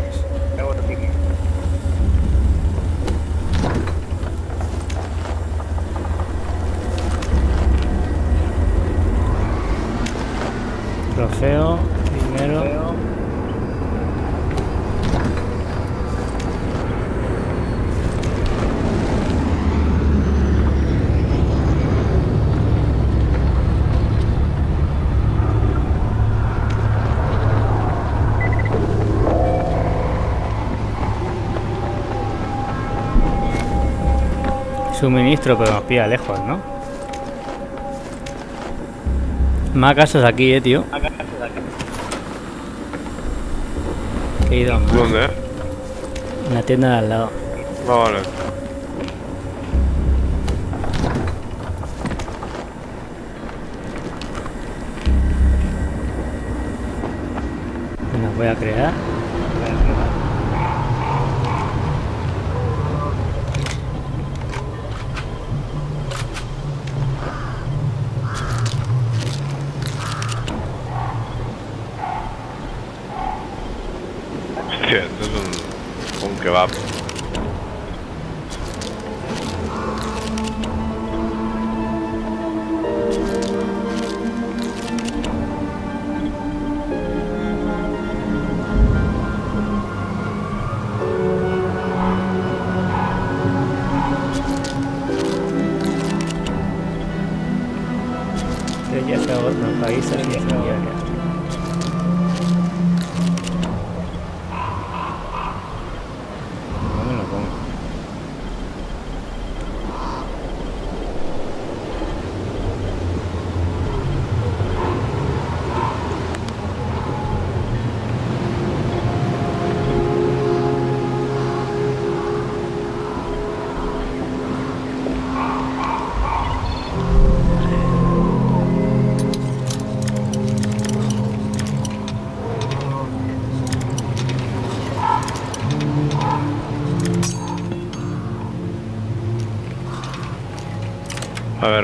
Trofeo, Suministro, pero nos pilla lejos, ¿no? Más casas aquí, eh, tío. Que he ido a más. ¿Dónde? En la tienda de al lado. Vale. Las voy a crear.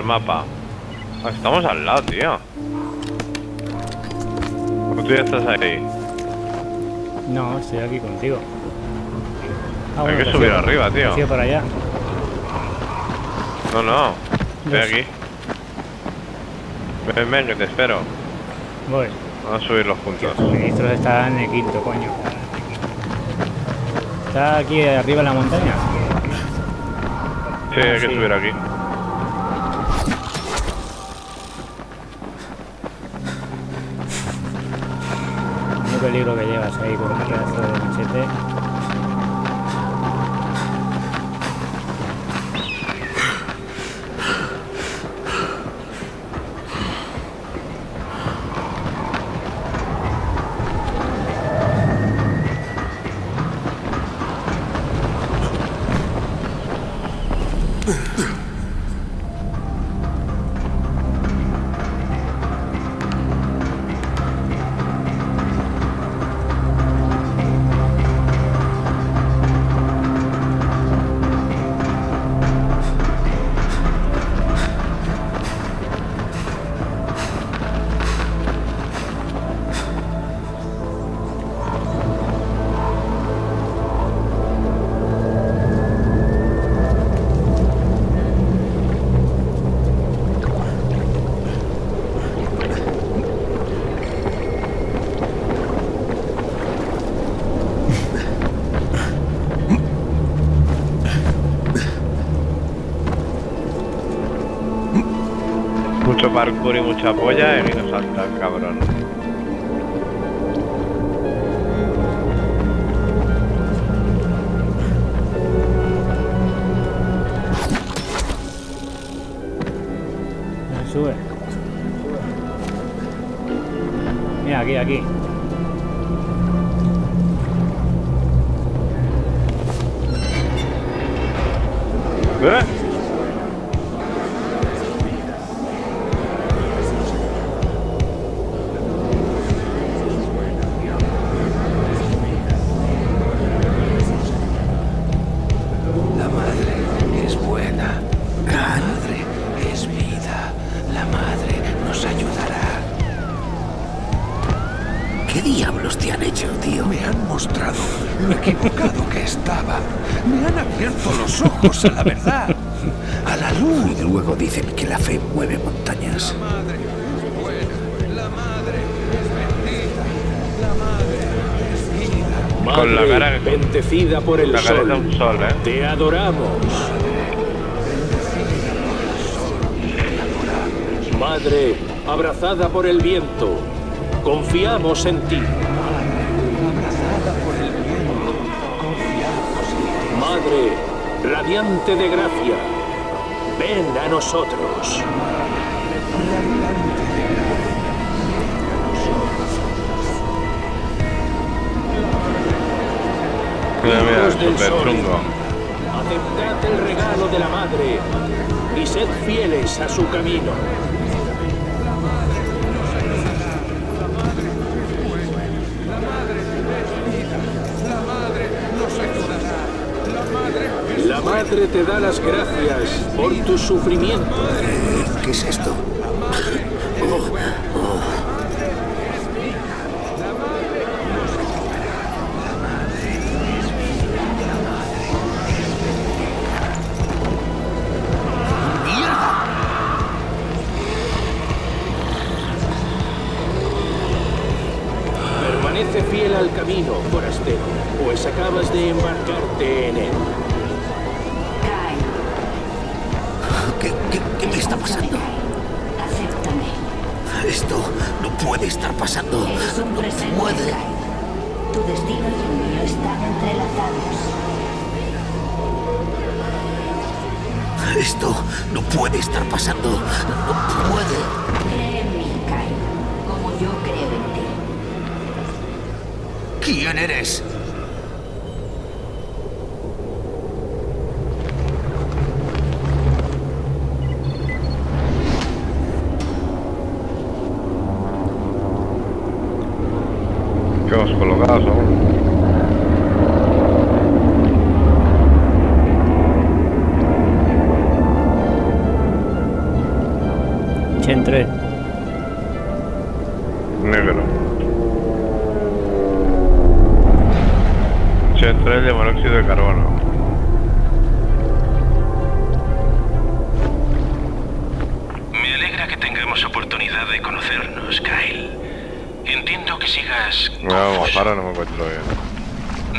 Mapa. Ah, Estamos al lado, tío. ¿O tú ya estás ahí? No, estoy aquí contigo. Ah, Hay que subir sigo- arriba, tío. sigo para allá. No, no. Estoy aquí. Ven, ven, que te espero. Voy. Vamos a subirlos juntos. Los ministros están en el quinto, coño. ¿Está aquí arriba en la montaña? Sí, hay que sí. subir aquí. Ahí parkour y mucha polla y mira salta el cabrón. Bendecida por el sol. un sol, ¿eh? Te adoramos. Madre, abrazada por el viento, confiamos en ti. Abrazada por el viento. Confiamos en ti. Madre, radiante de gracia, ven a nosotros. Del sol. Aceptad el regalo de la Madre y sed fieles a su camino. La Madre te da las gracias por tu sufrimiento. ¿Qué es esto?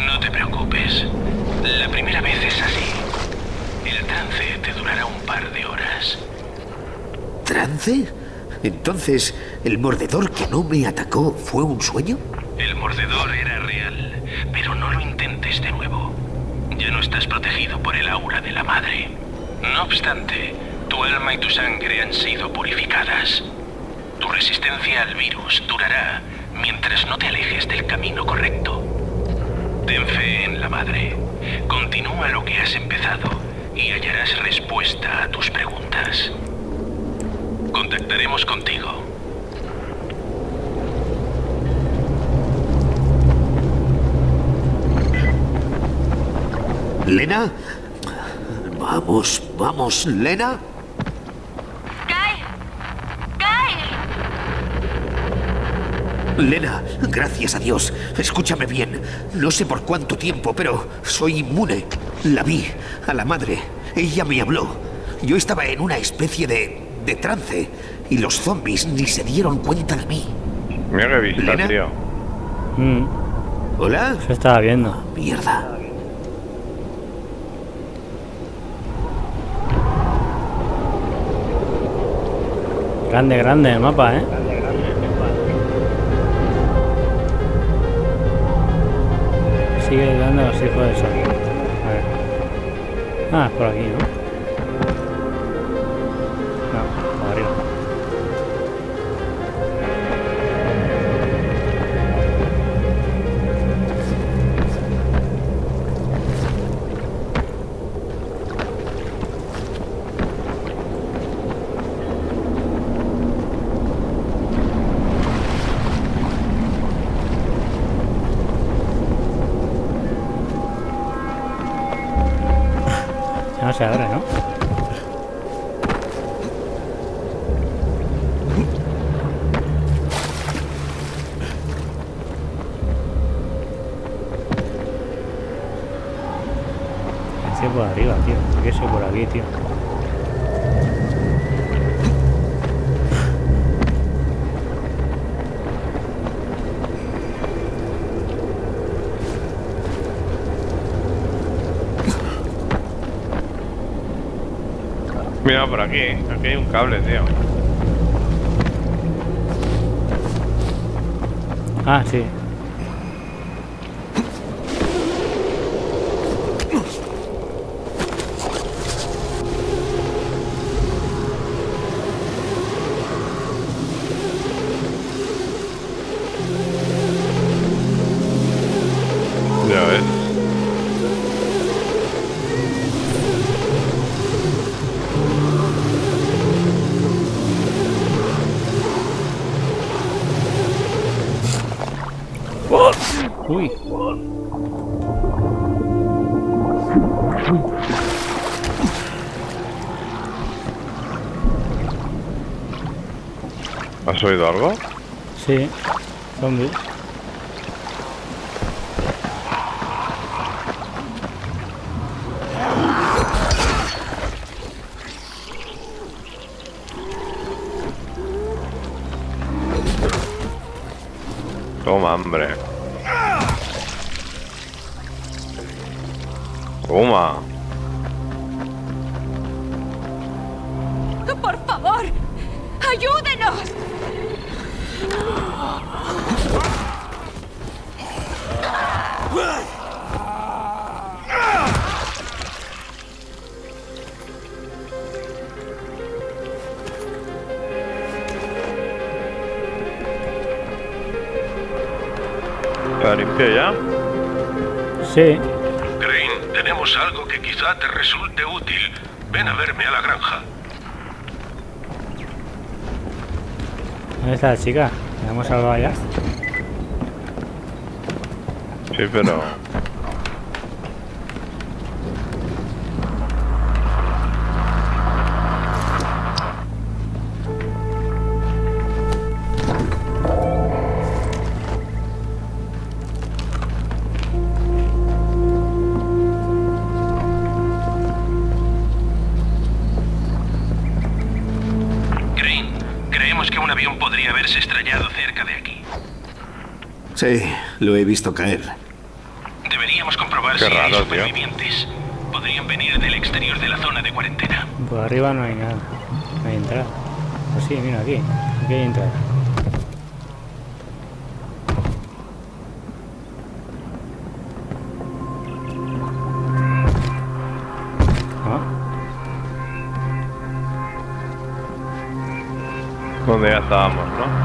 No te preocupes. La primera vez es así. El trance te durará un par de horas. ¿Trance? Entonces, ¿el mordedor que no me atacó fue un sueño? El mordedor era real, pero no lo intentes de nuevo. Ya no estás protegido por el aura de la madre. No obstante, tu alma y tu sangre han sido purificadas. Tu resistencia al virus durará mientras no te alejes del camino correcto. Ten fe en la madre. Continúa lo que has empezado y hallarás respuesta a tus preguntas. Contactaremos contigo. ¿Lena? Vamos, vamos, Lena. ¡Kyle! ¡Kyle! Lena, gracias a Dios. Escúchame bien. No sé por cuánto tiempo, pero soy inmune. La vi, a la madre. Ella me habló. Yo estaba en una especie de, de trance y los zombies ni se dieron cuenta de mí. Mira vista, ¿Lena? tío. Mm, ¿Hola? eso estaba viendo. Mierda. Grande, grande el mapa, ¿eh? Sigue dando los hijos del sol. A ver. Ah, por aquí. No, por aquí, aquí hay un cable, tío. Ah, sí. ¿Has oído algo? Sí. Zombies. ¿Está limpio ya? Sí. Crane, tenemos algo que quizá te resulte útil. Ven a verme a la granja. ¿Dónde está la chica? ¿La hemos salvado ya? Sí, pero... Sí, lo he visto caer. Deberíamos comprobar Qué si hay raro, tío. supervivientes. Podrían venir del exterior de la zona de cuarentena. Por arriba no hay nada. No hay entrada. Pues sí, mira aquí. Aquí hay entrada. Ah, Donde ya estábamos, ¿no?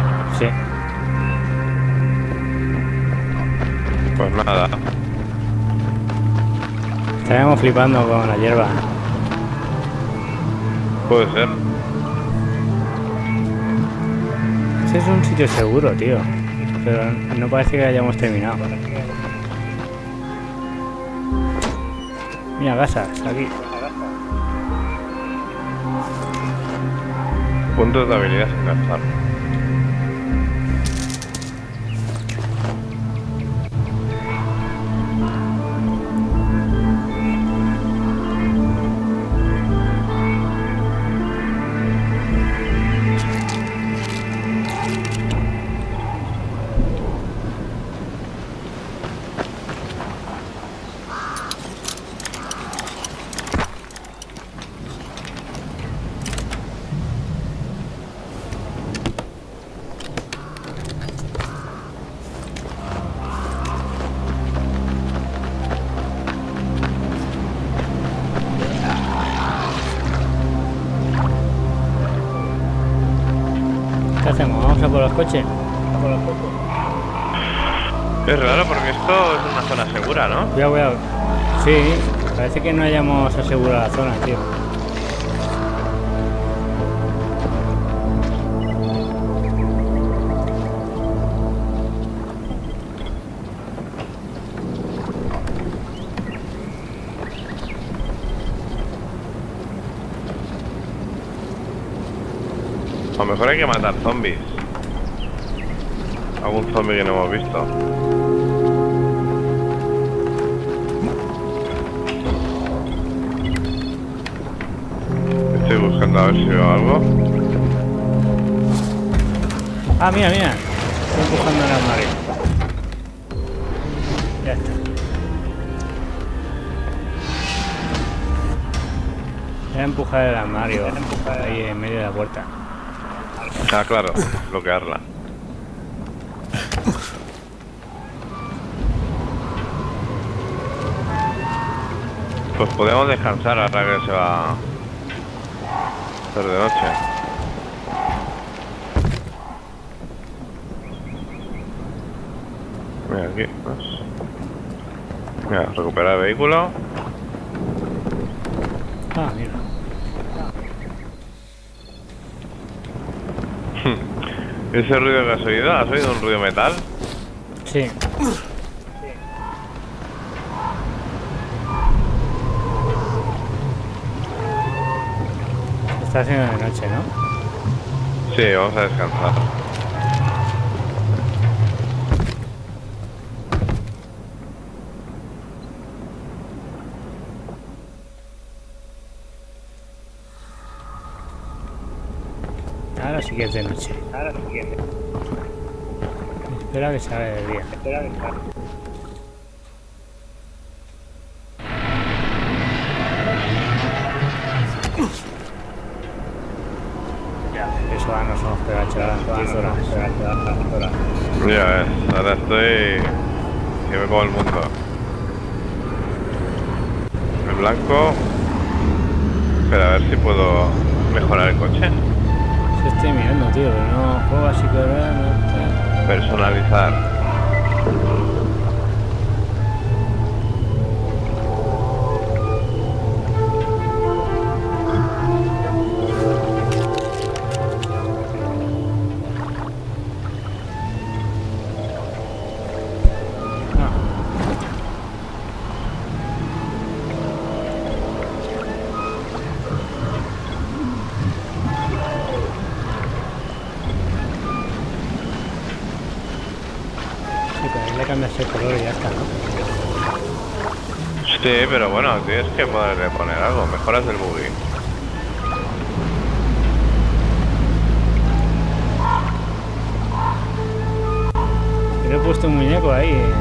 Nada. Estaremos flipando con la hierba. Puede ser. Ese es un sitio seguro, tío. Pero no parece que hayamos terminado. Mira, gasas, aquí. Puntos de habilidad sin gastar. Descansar ahora que se va a hacer de noche. Mira aquí, más. Mira, recuperar vehículo. Ah, mira. [laughs] ¿Ese ruido que has oído? ¿Has oído un ruido metal? Sí. Está haciendo de noche, ¿no? Sí, vamos a descansar. Ahora sí que es de noche. Ahora sí que es de- Espera que haga de día. Espera que está. Como el mundo. El blanco... Espera, a ver si puedo mejorar el coche. Se estoy mirando, tío, pero no juego así que. Personalizar. Tienes que poderle poner algo. Mejoras el buggy. Le he puesto un muñeco ahí. eh.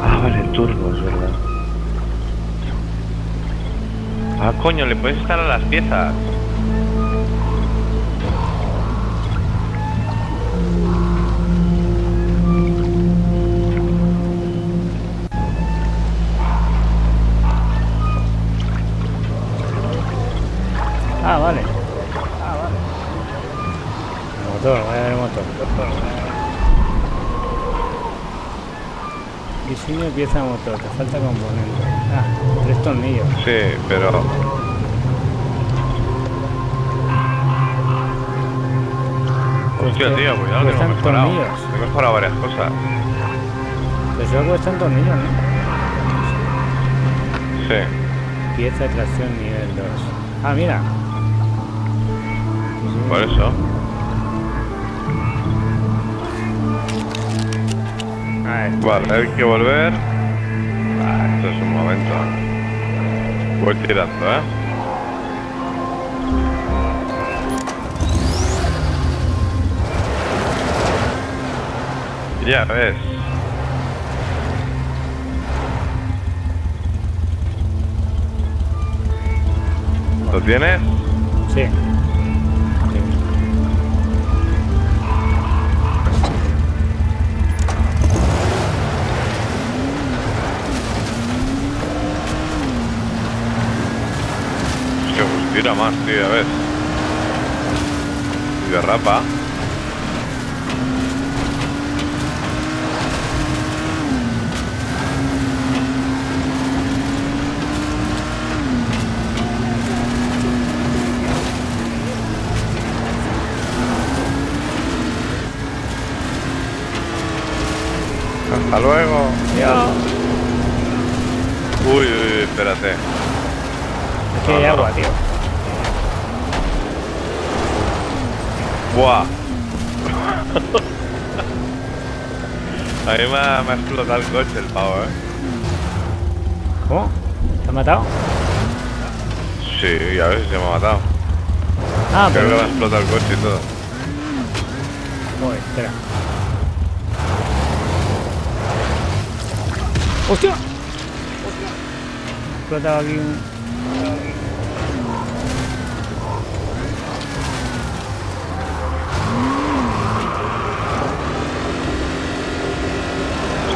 Ah, vale, el turbo, es verdad. Ah, coño, le puedes estar a las piezas. Diseño pieza motor, te falta componente. Ah, tres tornillos. Sí, pero... Hostia, tío, cuidado, que Cuestan hemos mejorado. tornillos. He mejorado varias cosas. Pues solo cuestan tornillos, ¿no? Sí, Pieza de tracción nivel 2. Ah, mira. por eso. Vale, hay que volver. Ah, esto es un momento. Voy tirando, ¿eh? Ya ves. ¿Lo tienes? Sí. Tira más, tío, a ver. Y derrapa. Hasta luego. Uy, uy, uy, espérate. Aquí hay agua, tío. Buah. [laughs] A mí me ha, me ha explotado el coche el pavo, eh. ¿Cómo? ¿Te has matado? Sí, a ver si se me ha matado. Ah, Creo que pero... me ha explotado el coche y todo. Joder, espera. ¡Hostia! Ha explotado aquí un...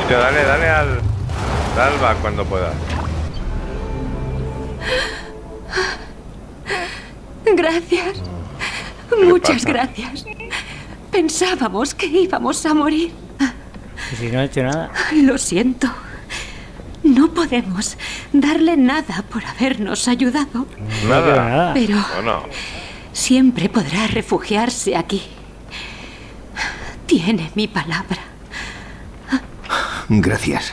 Dale, dale al... Dale al back cuando puedas. Gracias. Muchas pasa? gracias. Pensábamos que íbamos a morir. Y si no he hecho nada. Lo siento. No podemos darle nada por habernos ayudado. Nada. Pero Bueno, siempre podrá refugiarse aquí. Tiene mi palabra. Gracias.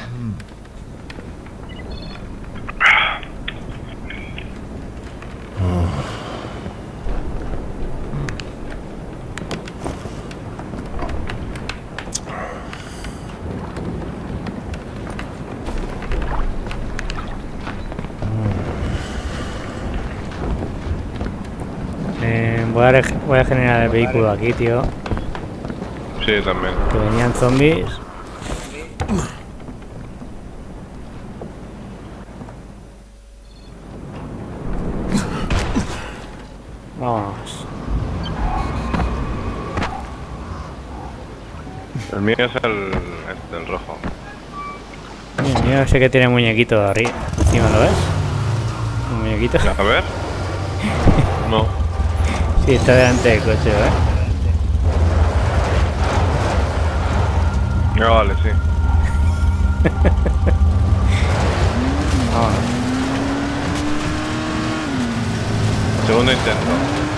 Eh, voy, a re- voy a generar el vehículo aquí, tío. sí, también. Que venían zombies. Mío es el, este, el rojo. Mira, mira, sé que tiene muñequito de arriba. Encima, ¿lo ves? Un muñequito. A ver. [laughs] No. Sí, está delante del coche, ¿ves? No, vale, sí. [laughs] Segundo intento.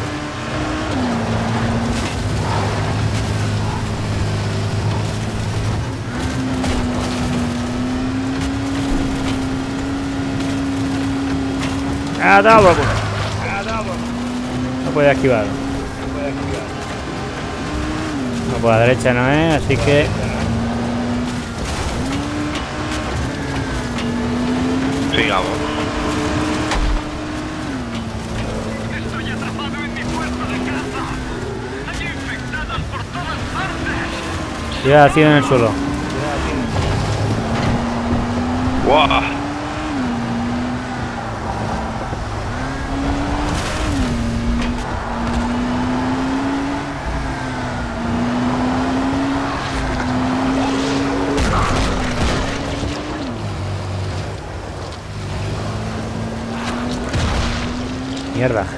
¡Ah, da, vamos! No puede esquivar. No, por la derecha no es, así que... Sigamos. Estoy atrapado en mi puerto de caza. Hay infectados por todas partes. En el suelo. ¡Guau! Mierda.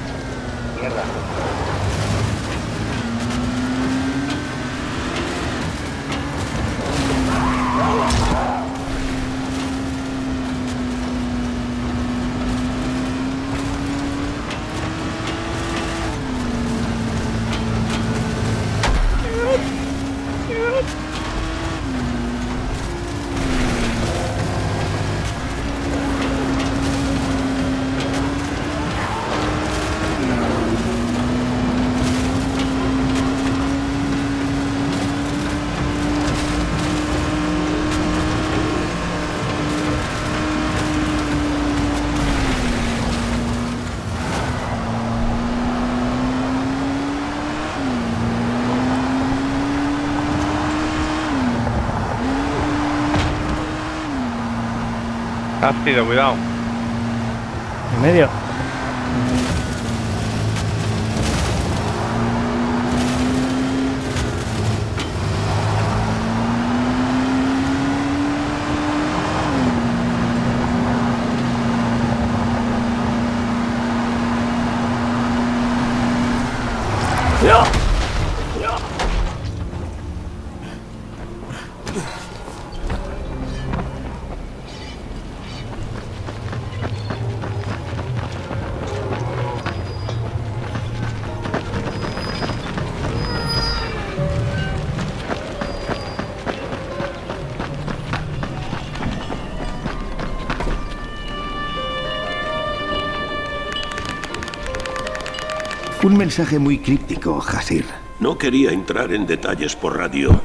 Ácido, cuidado. En medio. ¡No! Mensaje muy críptico, Hasir. No quería entrar en detalles por radio.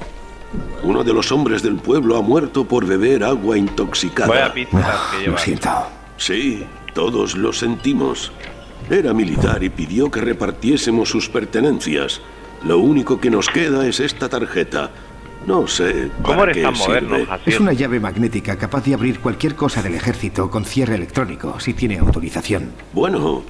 Uno de los hombres del pueblo ha muerto por beber agua intoxicada. Vaya pizzas que Lo llevas. siento. Sí, todos lo sentimos. Era militar y pidió que repartiésemos sus pertenencias. Lo único que nos queda es esta tarjeta. No sé ¿Cómo para eres qué tan moderno? Es una llave magnética capaz de abrir cualquier cosa del ejército con cierre electrónico, si tiene autorización. Bueno,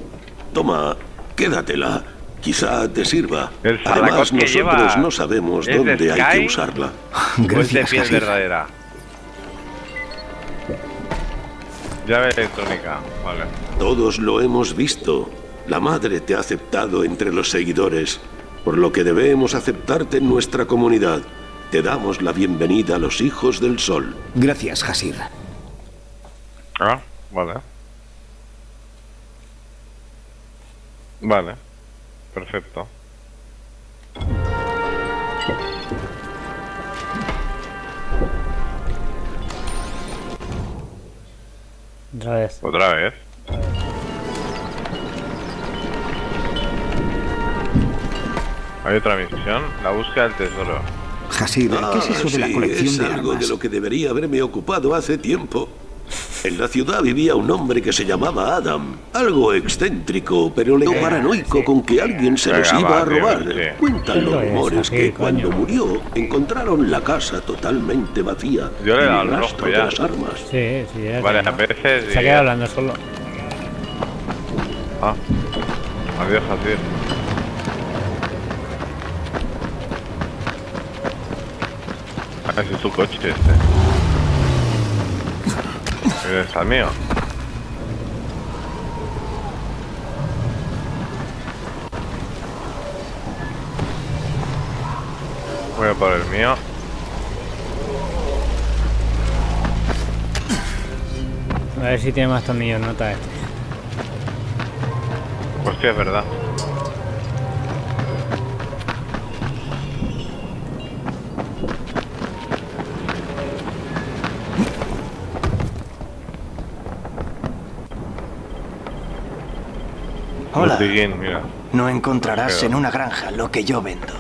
toma, quédatela. Quizá te sirva. El Además, que nosotros lleva no sabemos es de dónde hay que usarla. [laughs] De Gracias, piel Hasir. verdadera. Llave electrónica, vale. Todos lo hemos visto. La madre te ha aceptado entre los seguidores, por lo que debemos aceptarte en nuestra comunidad. Te damos la bienvenida a los hijos del sol. Gracias, Hasir. Ah, vale. Vale. Perfecto. Otra vez. Otra vez. Hay otra misión, la búsqueda del tesoro. Hasir, ¿qué es eso de la Ah, sí, colección es de algo armas? de lo que debería haberme ocupado hace tiempo. En la ciudad vivía un hombre que se llamaba Adam. Algo excéntrico, pero leo paranoico con que alguien se los iba a robar. Cuentan los rumores que cuando murió encontraron la casa totalmente vacía. Yo le he dado ni al rastro de ya. las armas. Sí, sí, ya Vale, está. a veces. Se ha y- quedado hablando solo. Ah. Adiós, Hasir. Ah, ese es tu coche este. ¿Es el mío? Voy a por el mío. A ver si tiene más tornillos, nota este. Hostia, es verdad. Hola. Botiguín, mira. No encontrarás Pero- en una granja lo que yo vendo.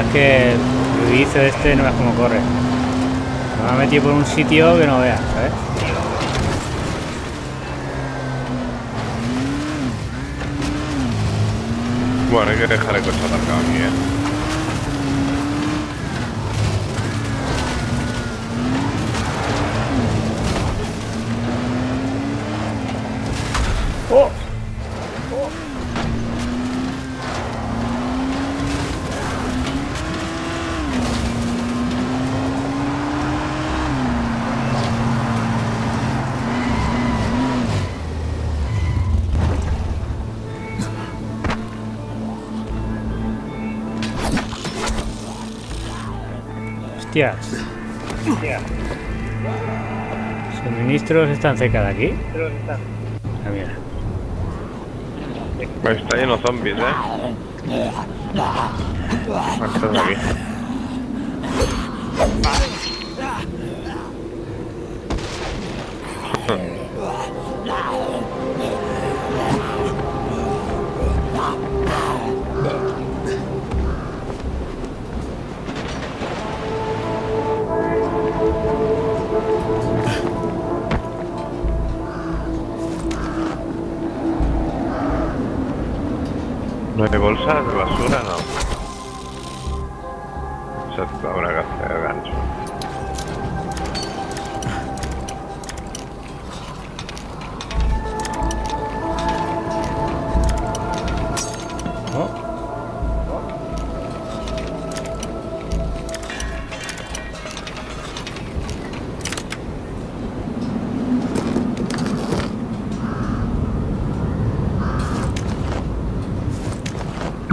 Escapado. Es que el bicho este no ves cómo corre. Me ha metido por un sitio que no veas, ¿sabes? Bueno, hay que dejar el coche aparcado aquí, ¿eh? Hostias. ¿Suministros están cerca de aquí? Ah, mira. Pues está lleno de zombies, ¿eh? Están aquí.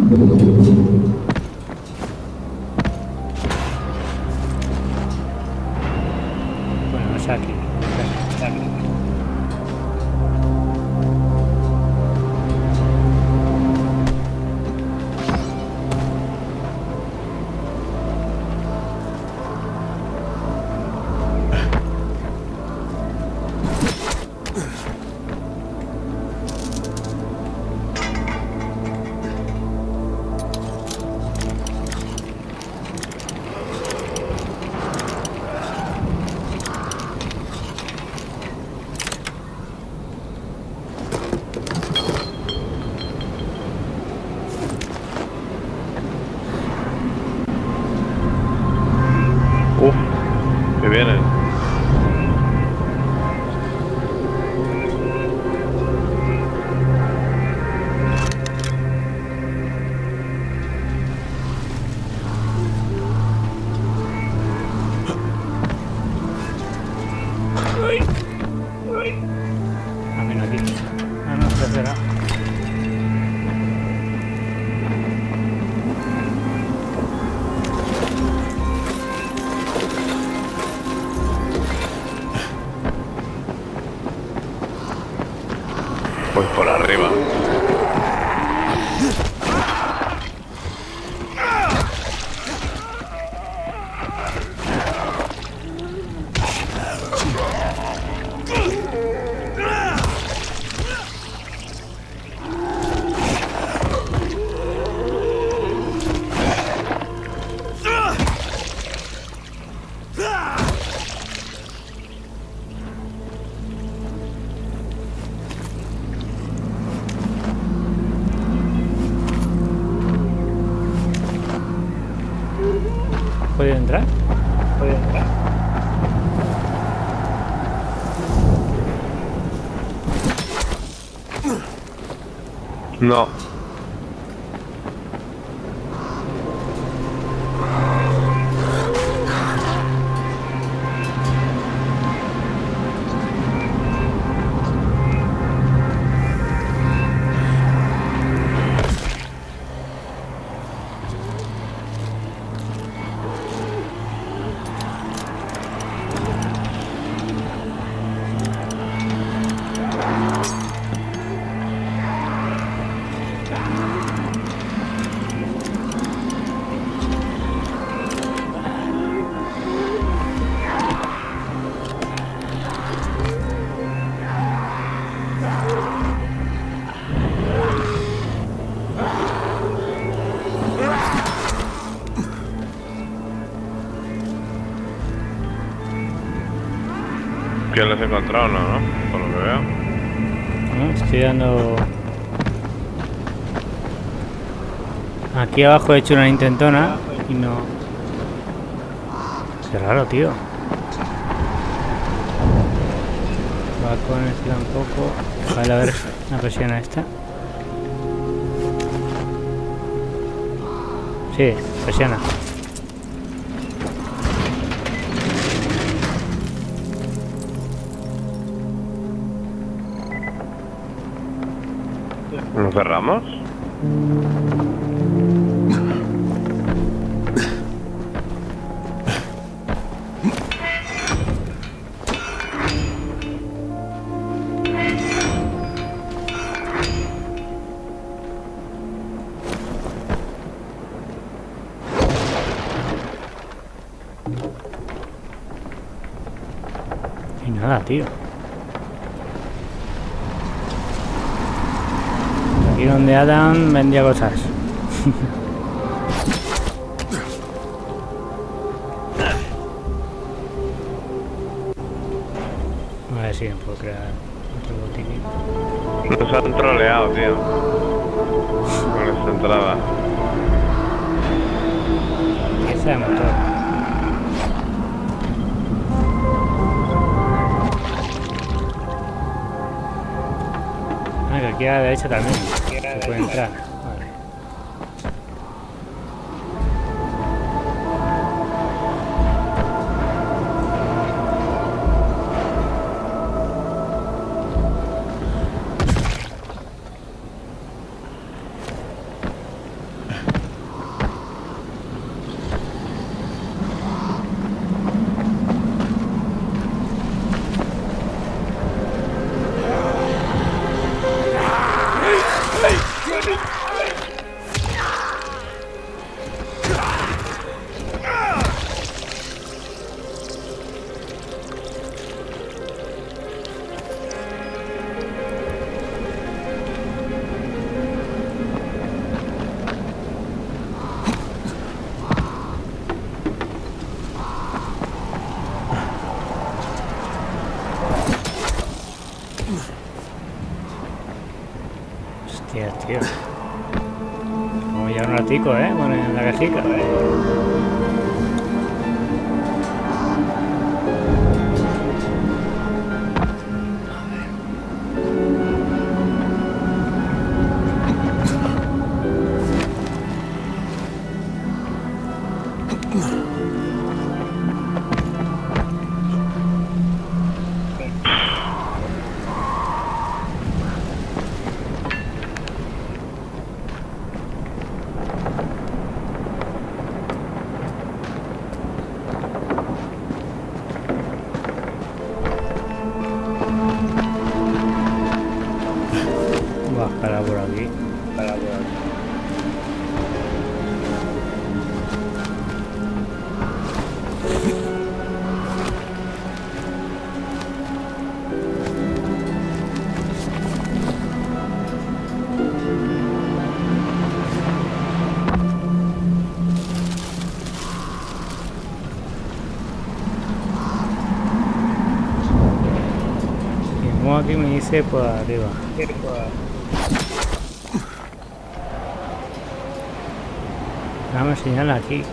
我们觉得不辛苦 No. ¿Quién los encontrado no? Por lo que veo. No, Estoy dando... Aquí abajo he hecho una intentona y no... Qué raro, tío. Balcones tampoco. Vale, a ver la persiana esta. Sí, persiana. Cerramos? Y nada, tío. Aquí donde Adam vendía cosas. [laughs] A ver si me puedo crear otro botiquín. Nos han troleado, tío. Con esta entrada. Esa de motor. Ah, que aquí a la derecha también. Se puede entrar. Dice por arriba. Dame señal aquí.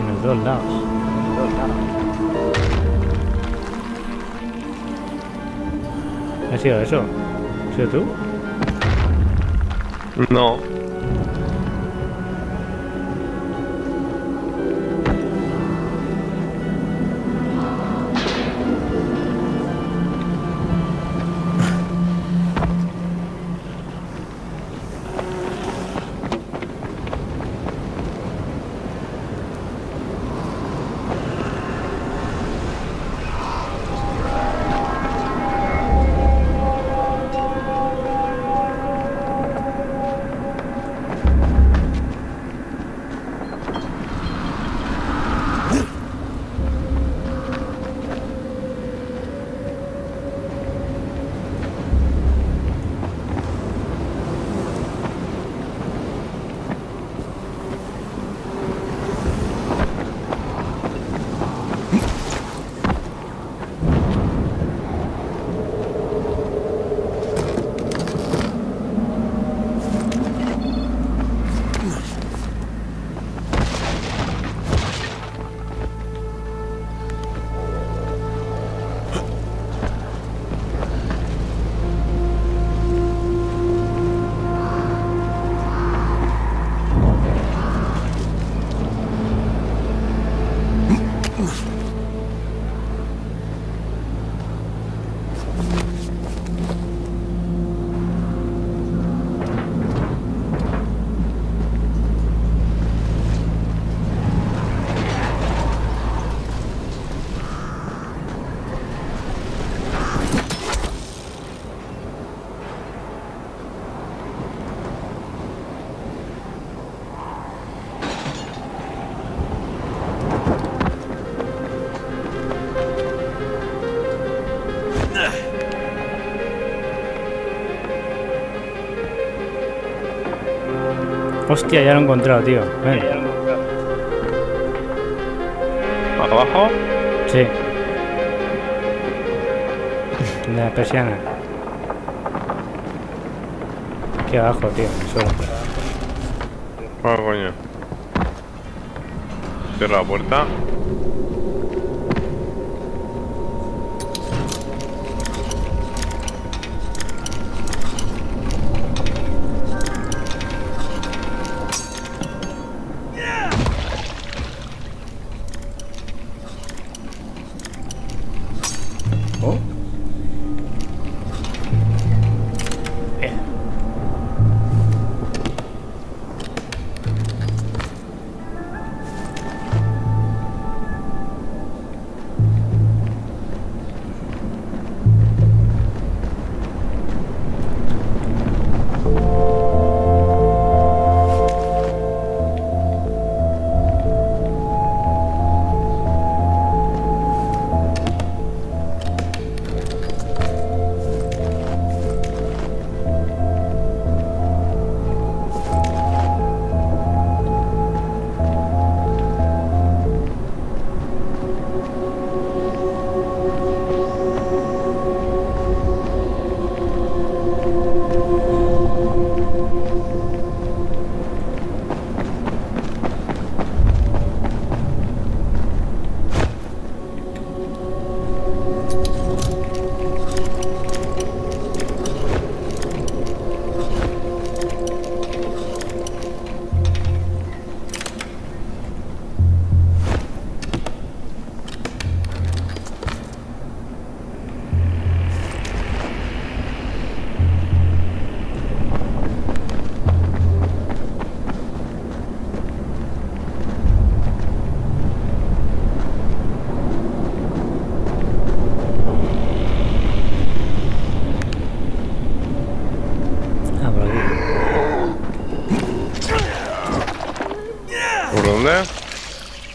En los dos lados. ¿Qué ha sido eso? ¿Has sido tú? No. Hostia, ya lo he encontrado, tío. Ven. ¿Abajo? Sí. De la persiana. Aquí abajo, tío, en el suelo. Ah, coño. Cierra la puerta.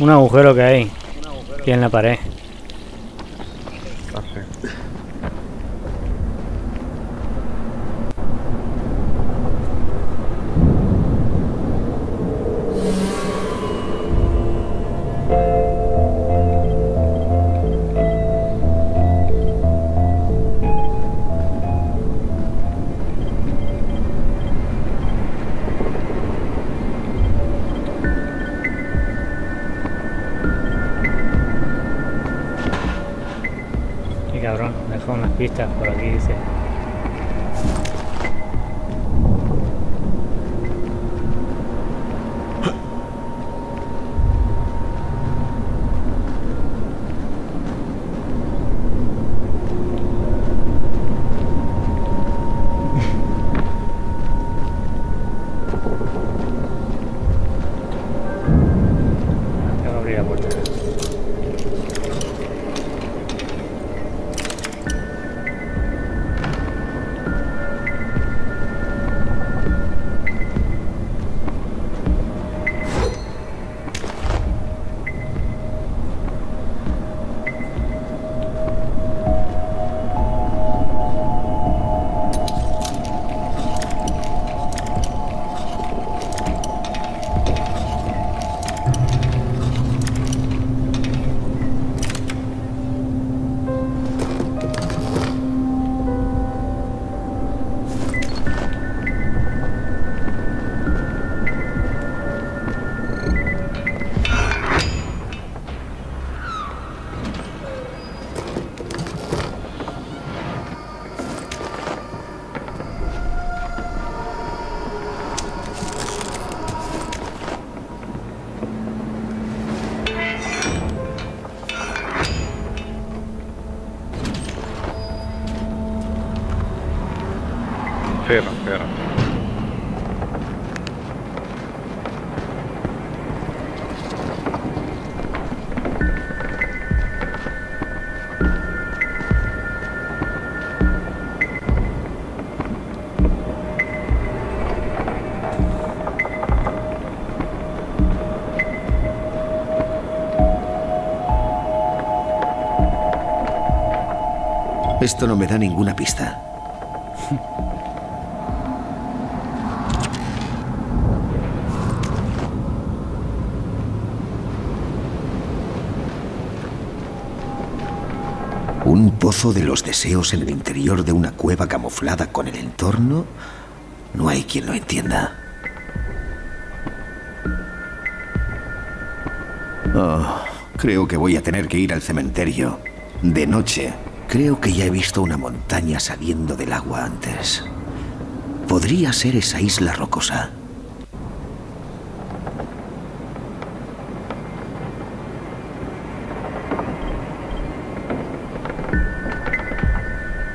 Un agujero que hay. Aquí en la pared. Cabrón, dejó unas pistas por aquí, dice. Esto no me da ninguna pista. ¿Un pozo de los deseos en el interior de una cueva camuflada con el entorno? No hay quien lo entienda. Oh, creo que voy a tener que ir al cementerio. De noche. Creo que ya he visto una montaña saliendo del agua antes. Podría ser esa isla rocosa.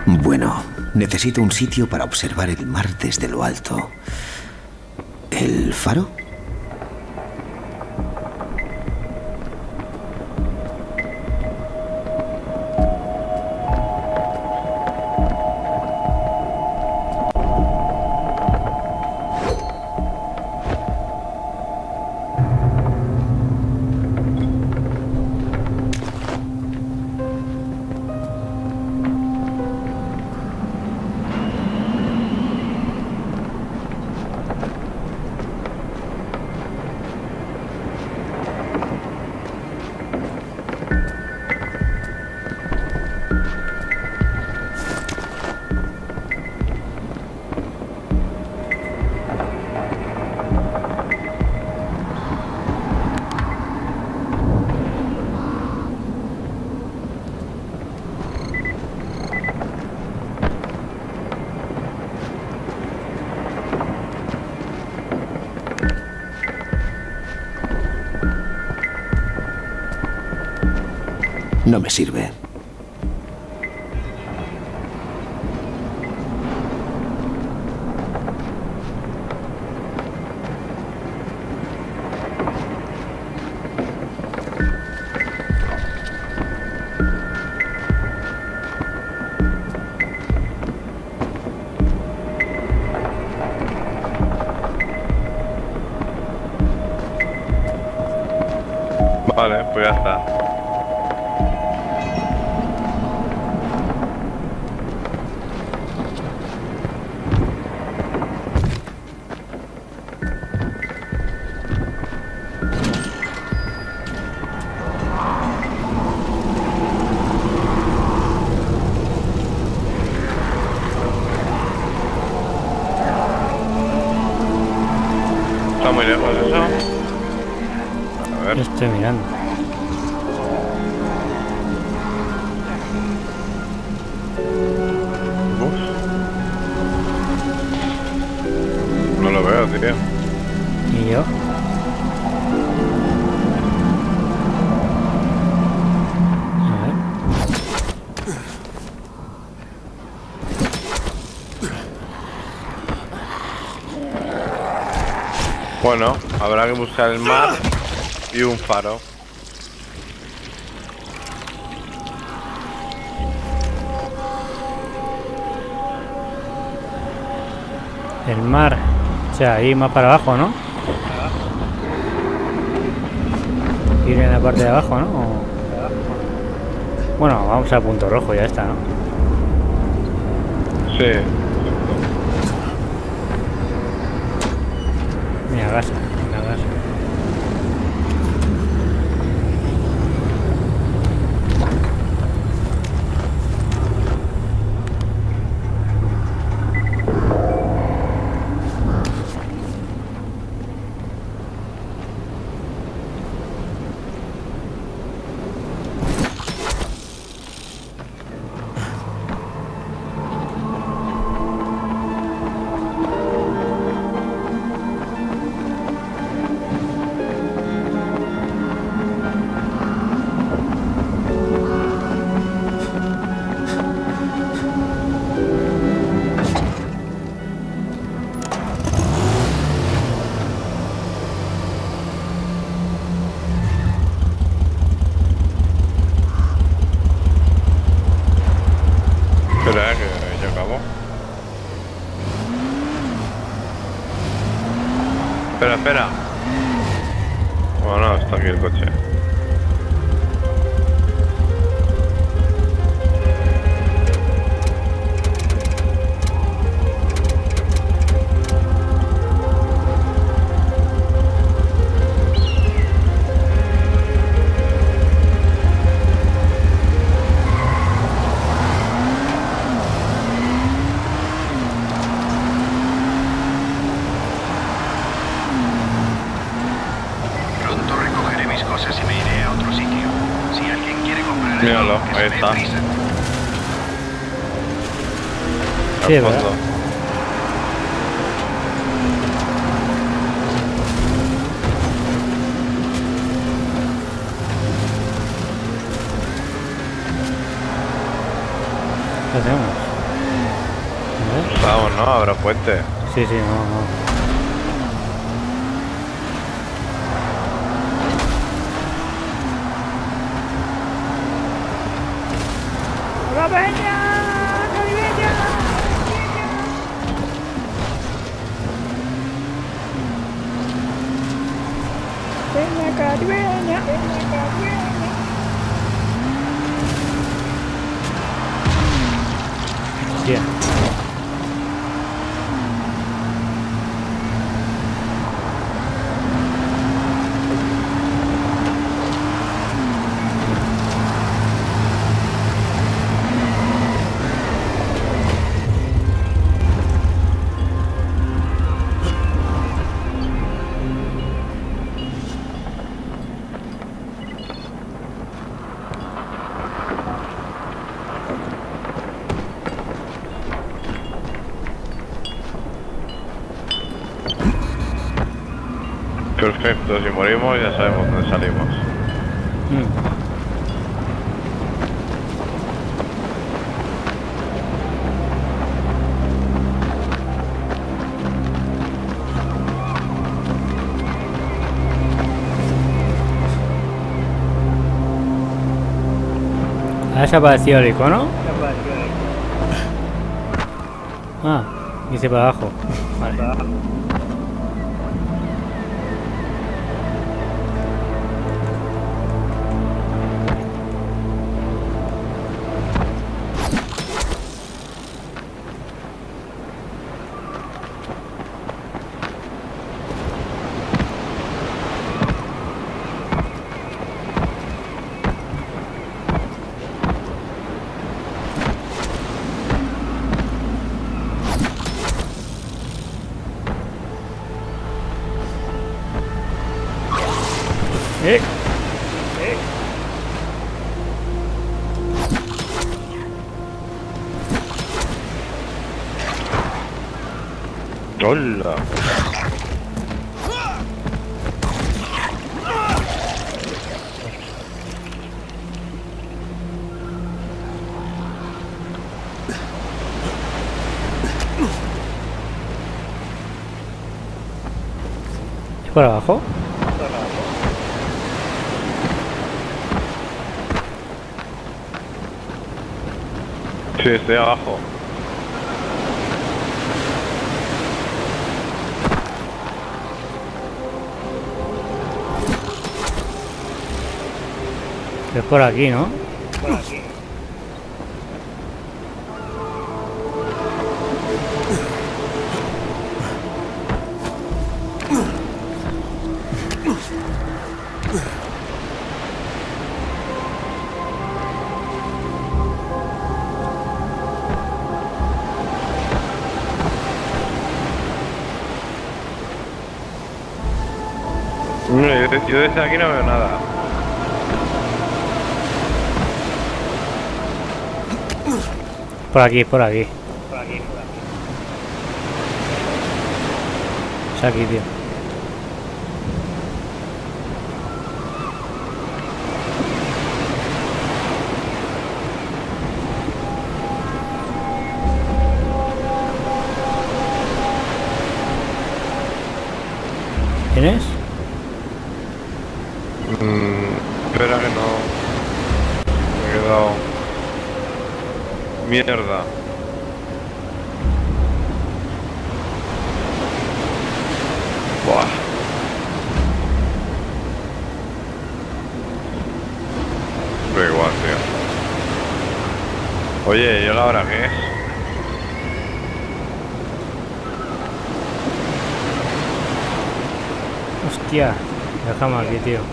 Bueno, necesito un sitio para observar el mar desde lo alto. ¿El faro? Me sirve. Habrá que buscar el mar y un faro. El mar. O sea, ahí más para abajo, ¿no? Ir en la parte de abajo, ¿no? O- Bueno, vamos al punto rojo, ya está, ¿no? Sí. Mira, gasa, Espera, Al ¿verdad? fondo. ¿Qué hacemos? A ver. Vamos, ¿no? Habrá puente. Sí, sí, no, no. ¡La peña! ¡Caribeña! Peña caribeña, peña caribeña. Hostia. Perfecto, si morimos ya sabemos dónde salimos. Mm. ¿Ha desaparecido el icono? Ah, dice para abajo. Vale. Por aquí, ¿no? Yo, de- yo desde aquí no veo nada. Por aquí, por aquí. Es aquí, tío. ¿Tienes? Mm, espera que no. Me he quedado. Mierda. Buah. Pero igual, tío. Oye, ¿y ahora hora qué es? Hostia, dejamos aquí, tío.